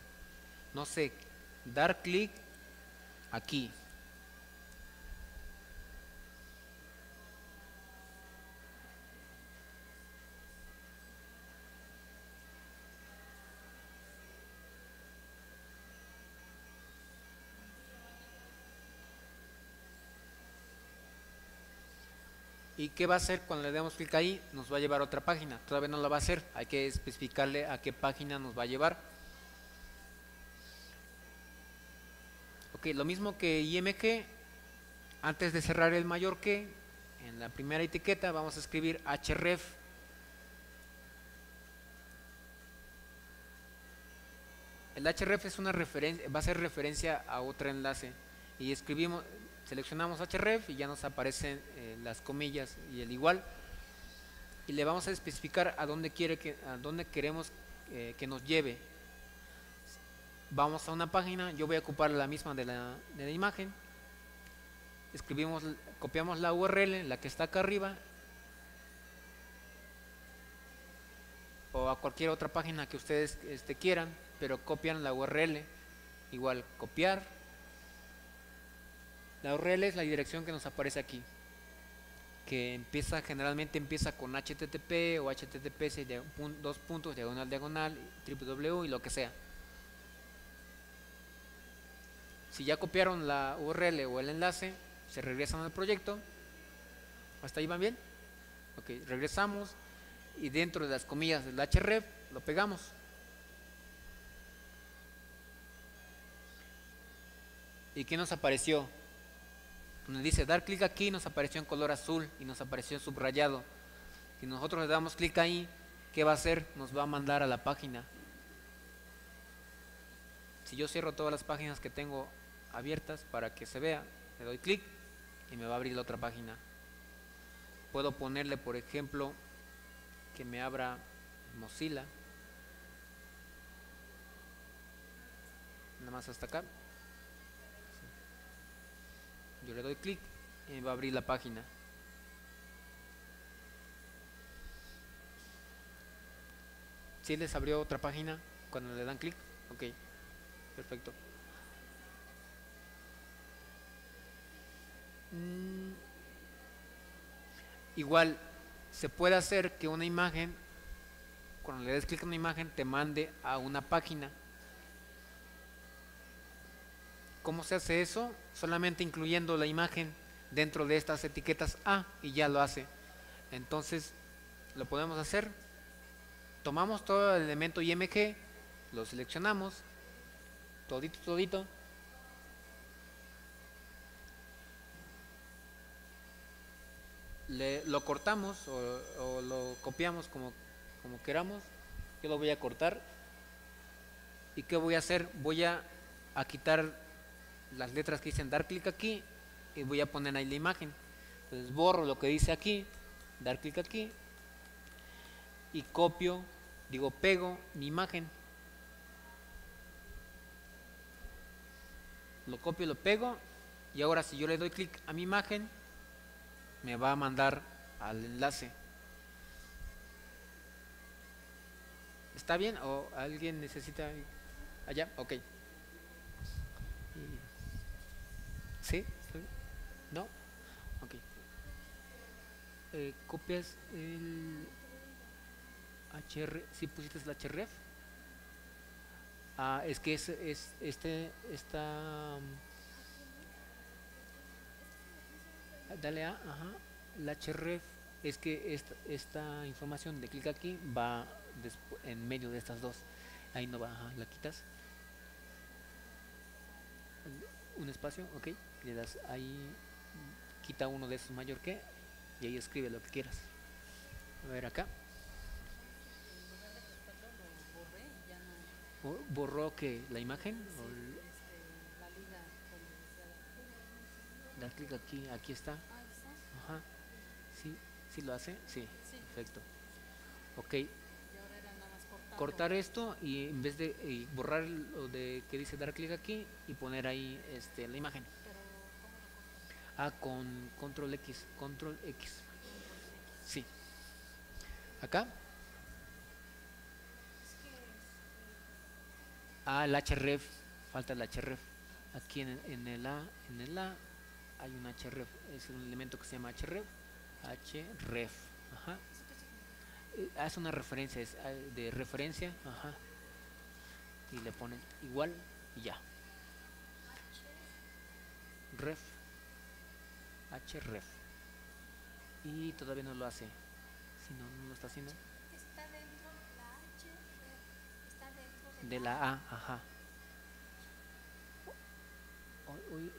no sé, dar clic aquí. ¿Y qué va a hacer cuando le demos clic ahí? Nos va a llevar a otra página. Todavía no la va a hacer. Hay que especificarle a qué página nos va a llevar. Lo mismo que IMG. Antes de cerrar el mayor que, en la primera etiqueta vamos a escribir href. El href es una referencia, va a ser referencia a otro enlace. Y escribimos, seleccionamos href y ya nos aparecen eh, las comillas y el igual y le vamos a especificar a dónde quiere a dónde queremos eh, que nos lleve vamos a una página yo voy a ocupar la misma de la, de la imagen. Escribimos copiamos la url la que está acá arriba. O a cualquier otra página que ustedes este, quieran pero copian la url igual copiar. La URL es la dirección que nos aparece aquí, que empieza generalmente empieza con HTTP o HTTPS dos puntos diagonal diagonal www y lo que sea. Si ya copiaron la URL o el enlace, se regresan al proyecto. ¿Hasta ahí van bien? Ok, regresamos y dentro de las comillas del href lo pegamos. ¿Y qué nos apareció? Donde dice dar clic aquí nos apareció en color azul y nos apareció subrayado. Si nosotros le damos clic ahí, ¿qué va a hacer? Nos va a mandar a la página. Si yo cierro todas las páginas que tengo abiertas para que se vea, le doy clic y me va a abrir la otra página. Puedo ponerle, por ejemplo, que me abra Mozilla. Nada más hasta acá. Yo le doy clic y me va a abrir la página. Si les abrió otra página cuando le dan clic ok perfecto mm. igual se puede hacer que una imagen cuando le des clic a una imagen te mande a una página ¿Cómo se hace eso? Solamente incluyendo la imagen dentro de estas etiquetas A y ya lo hace. Entonces, lo podemos hacer. Tomamos todo el elemento IMG, lo seleccionamos, todito, todito. Le, lo cortamos o, lo copiamos como, como queramos. Yo lo voy a cortar. ¿Y qué voy a hacer? Voy a, a quitar las letras que dicen dar clic aquí y voy a poner ahí la imagen. Entonces borro lo que dice aquí, dar clic aquí y copio, digo pego mi imagen. Lo copio, lo pego y ahora si yo le doy clic a mi imagen me va a mandar al enlace. ¿Está bien? ¿O alguien necesita allá? Ok. ¿Sí? ¿No? Ok. Eh, ¿Copias el HR? ¿Sí pusiste el HRF? Ah, es que es, es este, esta... dale a, ajá, la href es que esta, esta información de clic aquí va en medio de estas dos. Ahí no va, ajá, la quitas. Un espacio, ok, le das ahí, quita uno de esos mayor que y ahí escribe lo que quieras. A ver acá. ¿Borró que la imagen? Da clic aquí, aquí está. Ajá. Sí, sí lo hace. Sí, perfecto. Ok. Cortar esto y en vez de borrar lo de que dice dar clic aquí y poner ahí este la imagen. Ah, con control X, control X. Sí. Acá. Ah, el href, falta el href. Aquí en, en el A, en el A hay un href, es un elemento que se llama href. href, ajá. Eh, hace una referencia, es ah, de referencia, ajá. Y le ponen igual y ya. Ref href y todavía no lo hace si no, no lo está haciendo está dentro la href está dentro de, la, A, ajá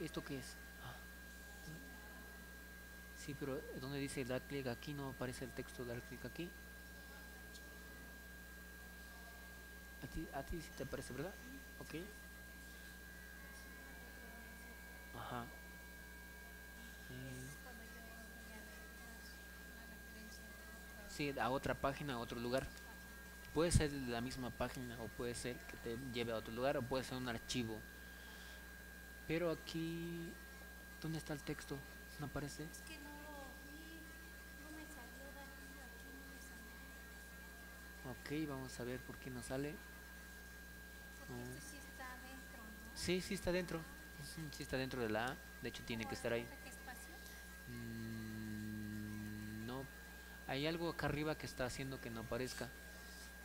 ¿esto qué es? Sí, pero donde dice dar clic aquí no aparece el texto dar clic aquí a ti, a ti sí te aparece, ¿verdad? ok ajá Sí, a otra página, a otro lugar. Puede ser la misma página o puede ser que te lleve a otro lugar o puede ser un archivo. Pero aquí, ¿dónde está el texto? ¿No aparece? Es que no lo vi, no me salió de aquí, aquí no me salió. Ok, vamos a ver por qué no sale. Porque sí está dentro, ¿no? Sí, sí está dentro. Sí está dentro de la A. De hecho, tiene que estar ahí. Mm, no. Hay algo acá arriba que está haciendo que no aparezca.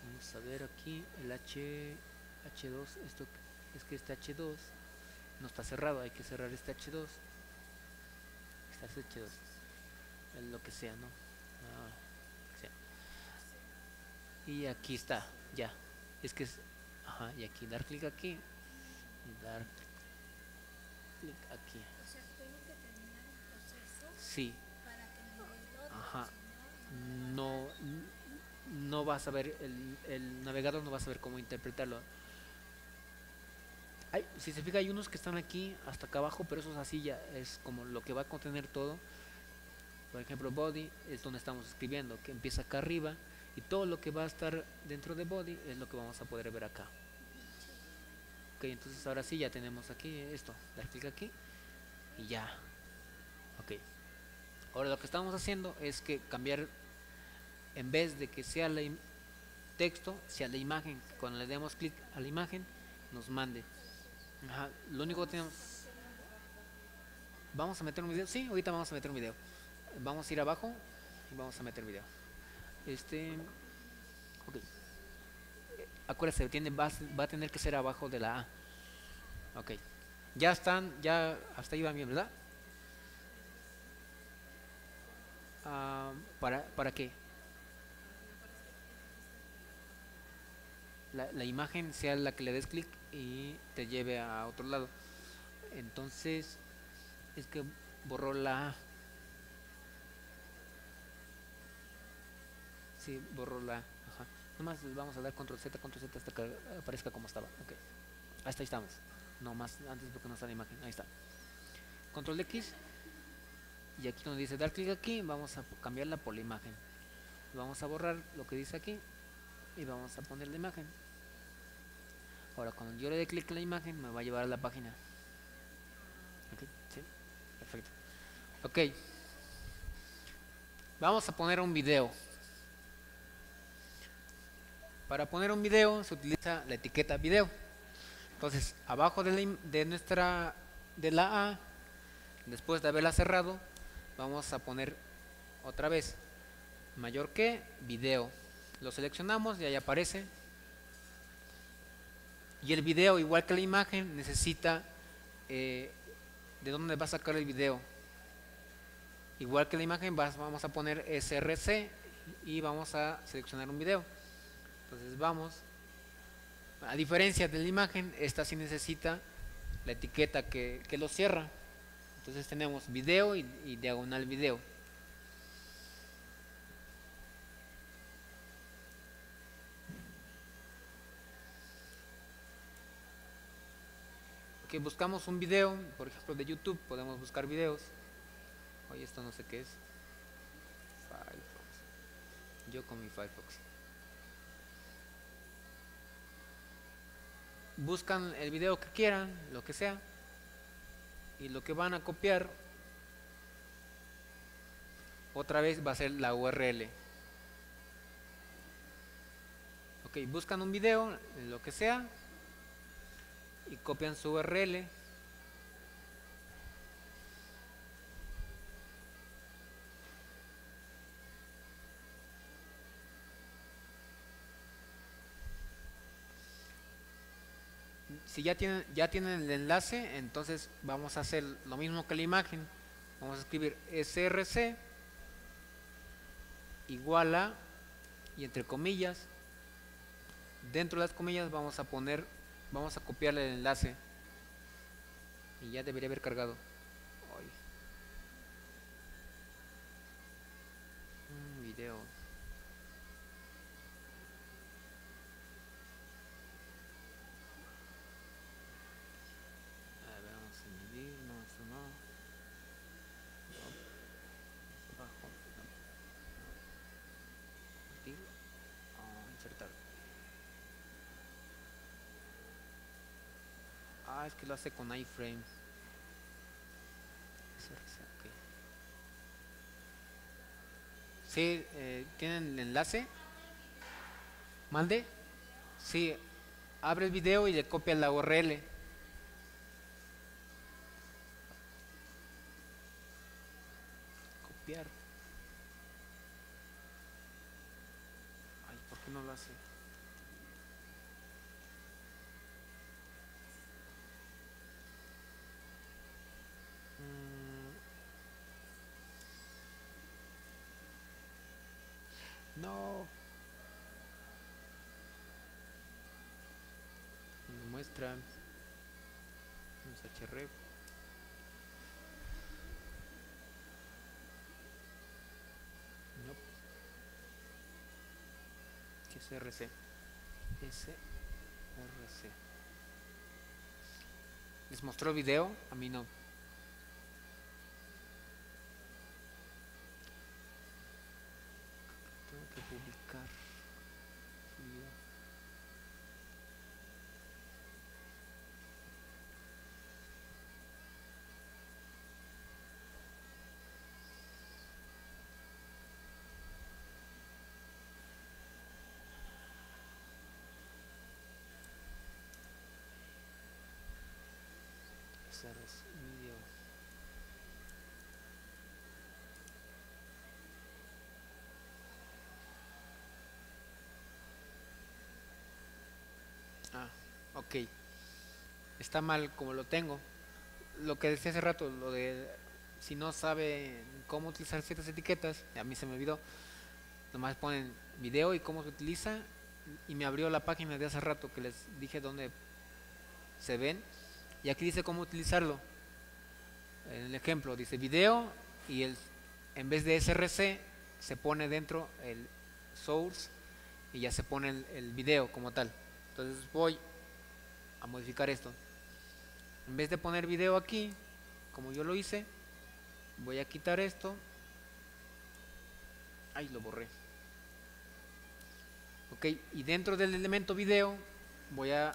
Vamos a ver aquí el H, H2. Esto es que este H2 no está cerrado. Hay que cerrar este H2. Está este H2. Lo que sea, ¿no? Ah. Y aquí está, ya. Es que es. Ajá, y aquí dar clic aquí. Y dar clic aquí. O sea, tengo que terminar el proceso Sí. para que me otro. Ajá. No, no vas a ver, el, el navegador no va a saber cómo interpretarlo. Hay, si se fija, hay unos que están aquí hasta acá abajo, pero eso es así, ya es como lo que va a contener todo. Por ejemplo, body es donde estamos escribiendo, que empieza acá arriba, y todo lo que va a estar dentro de body es lo que vamos a poder ver acá. Ok, entonces ahora sí ya tenemos aquí esto, dar clic aquí y ya. Ok. Ahora lo que estamos haciendo es que cambiar, en vez de que sea la texto, sea la imagen. Cuando le demos clic a la imagen, nos mande. Lo único que tenemos... Vamos a meter un video. Sí, ahorita vamos a meter un video. Vamos a ir abajo y vamos a meter video. Este... Ok. Acuérdate, tiene, va, va a tener que ser abajo de la A. Ok. Ya están, ya hasta ahí van bien, ¿verdad? Ah, ¿para, ¿Para qué? La, la, imagen sea la que le des clic y te lleve a otro lado. Entonces, es que borró la Sí, borró la A. Ajá. Nomás vamos a dar control Z, control Z hasta que aparezca como estaba. Ok. Hasta ahí estamos. No más antes porque no está la imagen. Ahí está. Control X y aquí donde dice dar clic aquí vamos a cambiarla por la imagen vamos a borrar lo que dice aquí y vamos a poner la imagen ahora cuando yo le dé clic en la imagen me va a llevar a la página perfecto ok vamos a poner un video para poner un video se utiliza la etiqueta video entonces abajo de, la, nuestra de la A después de haberla cerrado vamos a poner otra vez, mayor que, video. Lo seleccionamos y ahí aparece. Y el video, igual que la imagen, necesita eh, de dónde va a sacar el video. Igual que la imagen, vamos a poner SRC y vamos a seleccionar un video. Entonces vamos. A diferencia de la imagen, esta sí necesita la etiqueta que, que lo cierra. Entonces tenemos video y, y diagonal video. Ok, buscamos un video, por ejemplo de YouTube, podemos buscar videos. Oye, esto no sé qué es. Firefox. Yo con mi Firefox. Buscan el video que quieran, lo que sea. Y lo que van a copiar otra vez va a ser la URL. Ok, buscan un video, lo que sea, y copian su URL. Si ya tienen, ya tienen el enlace, entonces vamos a hacer lo mismo que la imagen. Vamos a escribir src igual a y entre comillas dentro de las comillas vamos a poner vamos a copiarle el enlace y ya debería haber cargado Ay. un video a ver vamos a añadir no esto no no abajo no. Compartir. Ah, insertar Ah, es que lo hace con iframe. SRC, ok. Sí, eh, ¿tienen el enlace? ¿Mande? Sí, abre el video y le copia la URL. Copiar. Ay, ¿por qué no lo hace? Mm. No. Muestra un href. No. ¿Qué es RC? ¿Les mostró video? A mí no. Tengo que publicar. video. Ah, ok. Está mal como lo tengo. Lo que decía hace rato, lo de si no sabe cómo utilizar ciertas etiquetas, a mí se me olvidó. Nomás ponen video y cómo se utiliza y me abrió la página de hace rato que les dije dónde se ven y aquí dice cómo utilizarlo. En el ejemplo dice video y el en vez de src se pone dentro el source y ya se pone el, video como tal. Entonces voy a modificar esto. En vez de poner video aquí, como yo lo hice, voy a quitar esto. Ay, lo borré. Ok, y dentro del elemento video voy a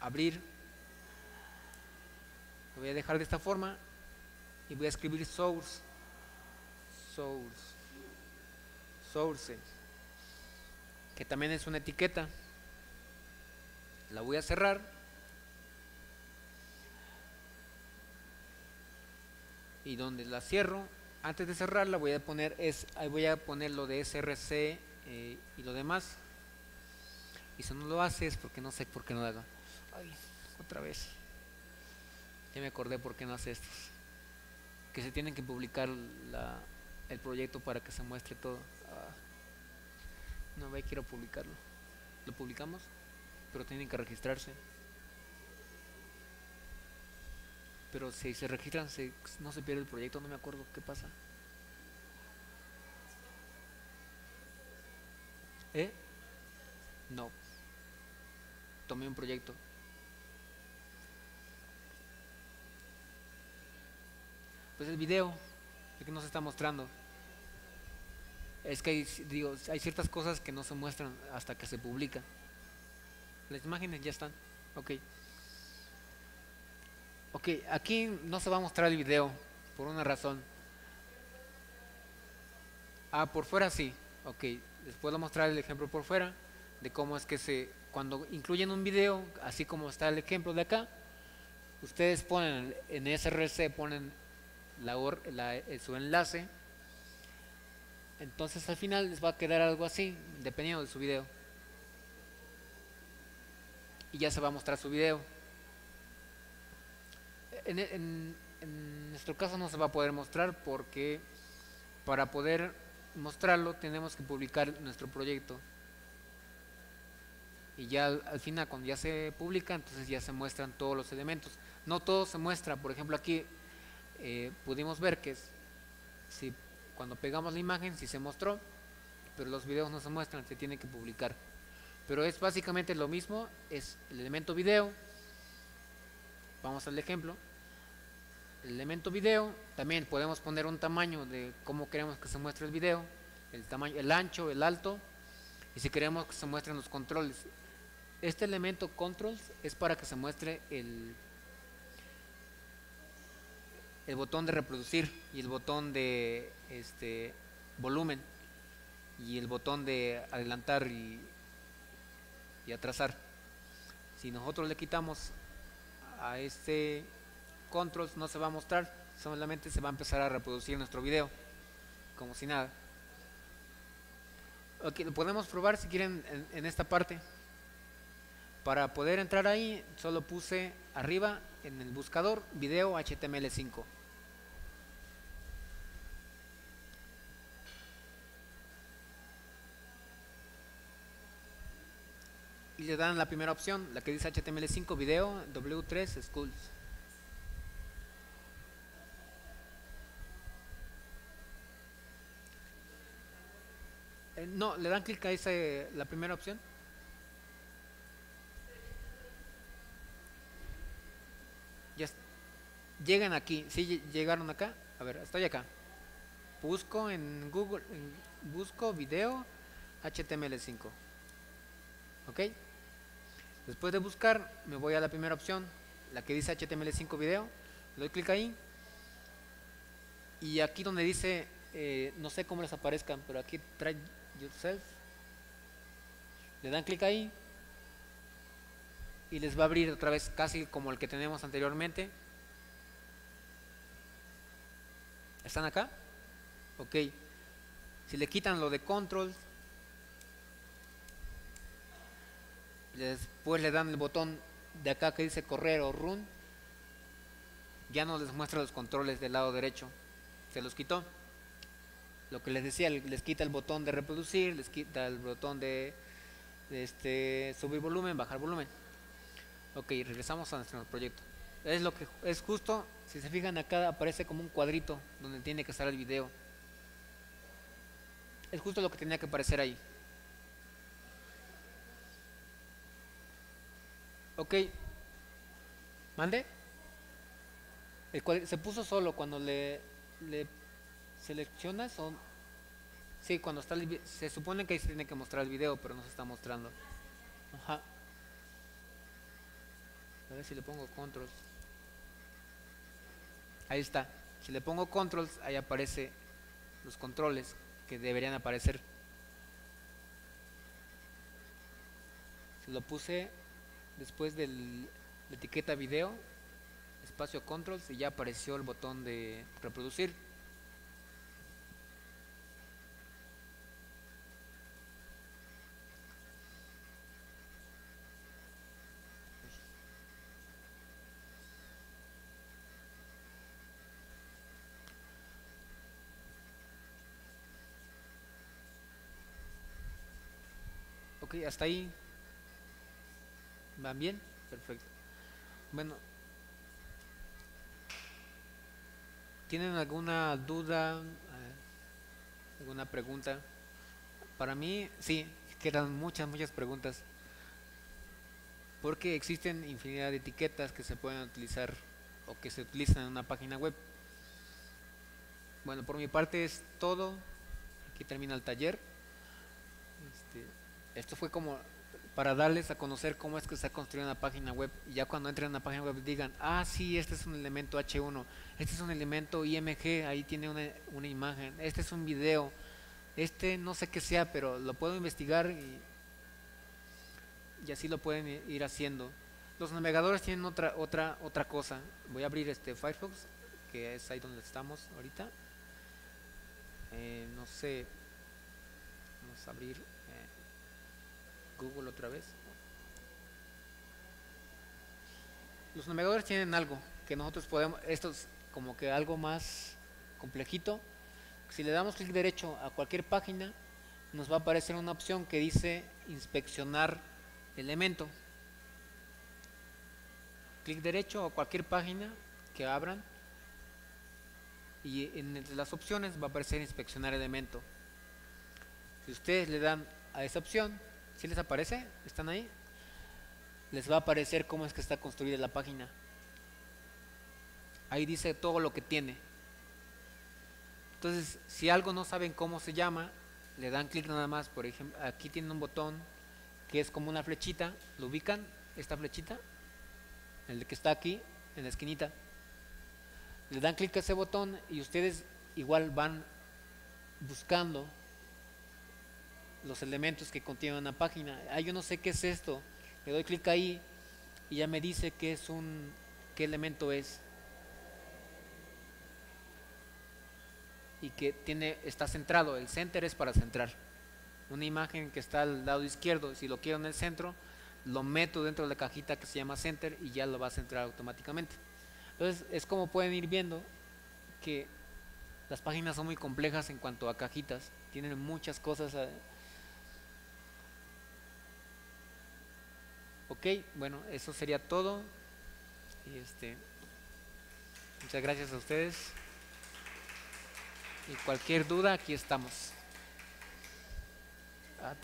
abrir, lo voy a dejar de esta forma y voy a escribir source, source, source, que también es una etiqueta. La voy a cerrar. Y donde la cierro, antes de cerrarla voy a poner es ahí voy a poner lo de SRC eh, y lo demás. Y si no lo hace es porque no sé por qué no lo haga Ay, otra vez ya me acordé por qué no hace estos que se tienen que publicar el proyecto para que se muestre todo Ah, no ve quiero publicarlo lo publicamos pero tienen que registrarse pero si se registran se, no se pierde el proyecto no me acuerdo qué pasa ¿Eh? No. Tomé un proyecto. Pues el video, el que nos está mostrando. Es que hay, ciertas cosas que no se muestran hasta que se publica. Las imágenes ya están. Ok. Ok, aquí no se va a mostrar el video por una razón. Ah, por fuera sí. Ok, les puedo mostrar el ejemplo por fuera de cómo es que se cuando incluyen un video, así como está el ejemplo de acá, ustedes ponen en SRC ponen la, la- eh, su enlace, entonces al final les va a quedar algo así, dependiendo de su video. Y ya se va a mostrar su video. En, en- nuestro caso no se va a poder mostrar porque para poder mostrarlo tenemos que publicar nuestro proyecto y ya al final cuando ya se publica entonces ya se muestran todos los elementos no todo se muestra por ejemplo aquí eh, pudimos ver que si cuando pegamos la imagen sí se mostró pero los videos no se muestran se tiene que publicar. Pero es básicamente lo mismo es el elemento video. Vamos al ejemplo. El elemento video también podemos poner un tamaño de cómo queremos que se muestre el video el tamaño el ancho el alto y si queremos que se muestren los controles. Este elemento controls es para que se muestre el el botón de reproducir y el botón de este volumen y el botón de adelantar y, y atrasar si nosotros le quitamos a este controls no se va a mostrar, solamente se va a empezar a reproducir nuestro video, como si nada. Lo podemos probar si quieren en, en esta parte. Para poder entrar ahí, solo puse arriba en el buscador video HTML5. Y le dan la primera opción, la que dice HTML5 video W3 Schools. Eh, no, le dan clic a ese, la primera opción. Ya es- llegan aquí, sí lle- llegaron acá. A ver, estoy acá. Busco en Google, busco video HTML5. ¿Ok? Después de buscar, me voy a la primera opción, la que dice HTML5 video. Le doy clic ahí. Y aquí donde dice, eh, no sé cómo les aparezcan, pero aquí try yourself. Le dan clic ahí. Y les va a abrir otra vez casi como el que tenemos anteriormente. ¿Están acá? Ok. Si le quitan lo de controls, después le dan el botón de acá que dice correr o run, ya no les muestra los controles del lado derecho. Se los quitó. Lo que les decía, les quita el botón de reproducir, les quita el botón de, de este subir volumen, bajar volumen. Ok, regresamos a nuestro proyecto. Es lo que es justo, si se fijan acá aparece como un cuadrito donde tiene que estar el video. Es justo lo que tenía que aparecer ahí. Ok. ¿Mande? El se puso solo cuando le, le seleccionas o sí cuando está el se supone que ahí se tiene que mostrar el video pero no se está mostrando ajá a ver si le pongo controls ahí está. Si le pongo controls ahí aparece los controles que deberían aparecer. Se lo puse después de la etiqueta video espacio controls y ya apareció el botón de reproducir Hasta ahí. ¿Van bien? Perfecto. Bueno. ¿Tienen alguna duda? ¿Alguna pregunta? Para mí, sí, quedan muchas, muchas preguntas. Porque existen infinidad de etiquetas que se pueden utilizar o que se utilizan en una página web. Bueno, por mi parte es todo. Aquí termina el taller. Este, esto fue como para darles a conocer cómo es que se ha construido una página web. Y ya cuando entren a una página web digan, ah, sí, este es un elemento H1, este es un elemento IMG, ahí tiene una, una imagen, este es un video, este no sé qué sea, pero lo puedo investigar y, así lo pueden ir haciendo. Los navegadores tienen otra, otra, otra cosa. Voy a abrir este Firefox, que es ahí donde estamos ahorita. Eh, no sé, vamos a abrir Google otra vez. Los navegadores tienen algo que nosotros podemos, esto es como que algo más complejito. Si le damos clic derecho a cualquier página, nos va a aparecer una opción que dice inspeccionar elemento. Clic derecho a cualquier página que abran y en las opciones va a aparecer inspeccionar elemento. Si ustedes le dan a esa opción, si les aparece? ¿Están ahí? Les va a aparecer cómo es que está construida la página. Ahí dice todo lo que tiene. Entonces, si algo no saben cómo se llama, le dan clic nada más. Por ejemplo, aquí tiene un botón que es como una flechita. ¿Lo ubican? Esta flechita. El que está aquí, en la esquinita. Le dan clic a ese botón y ustedes igual van buscando los elementos que contiene una página. Ah, yo no sé qué es esto. Le doy clic ahí y ya me dice qué es un qué elemento es. Y que tiene está centrado, el center es para centrar. Una imagen que está al lado izquierdo, si lo quiero en el centro, lo meto dentro de la cajita que se llama center y ya lo va a centrar automáticamente. Entonces, es como pueden ir viendo que las páginas son muy complejas en cuanto a cajitas, tienen muchas cosas eh, Ok, bueno, eso sería todo. Y este, muchas gracias a ustedes. Y cualquier duda, aquí estamos. Ah.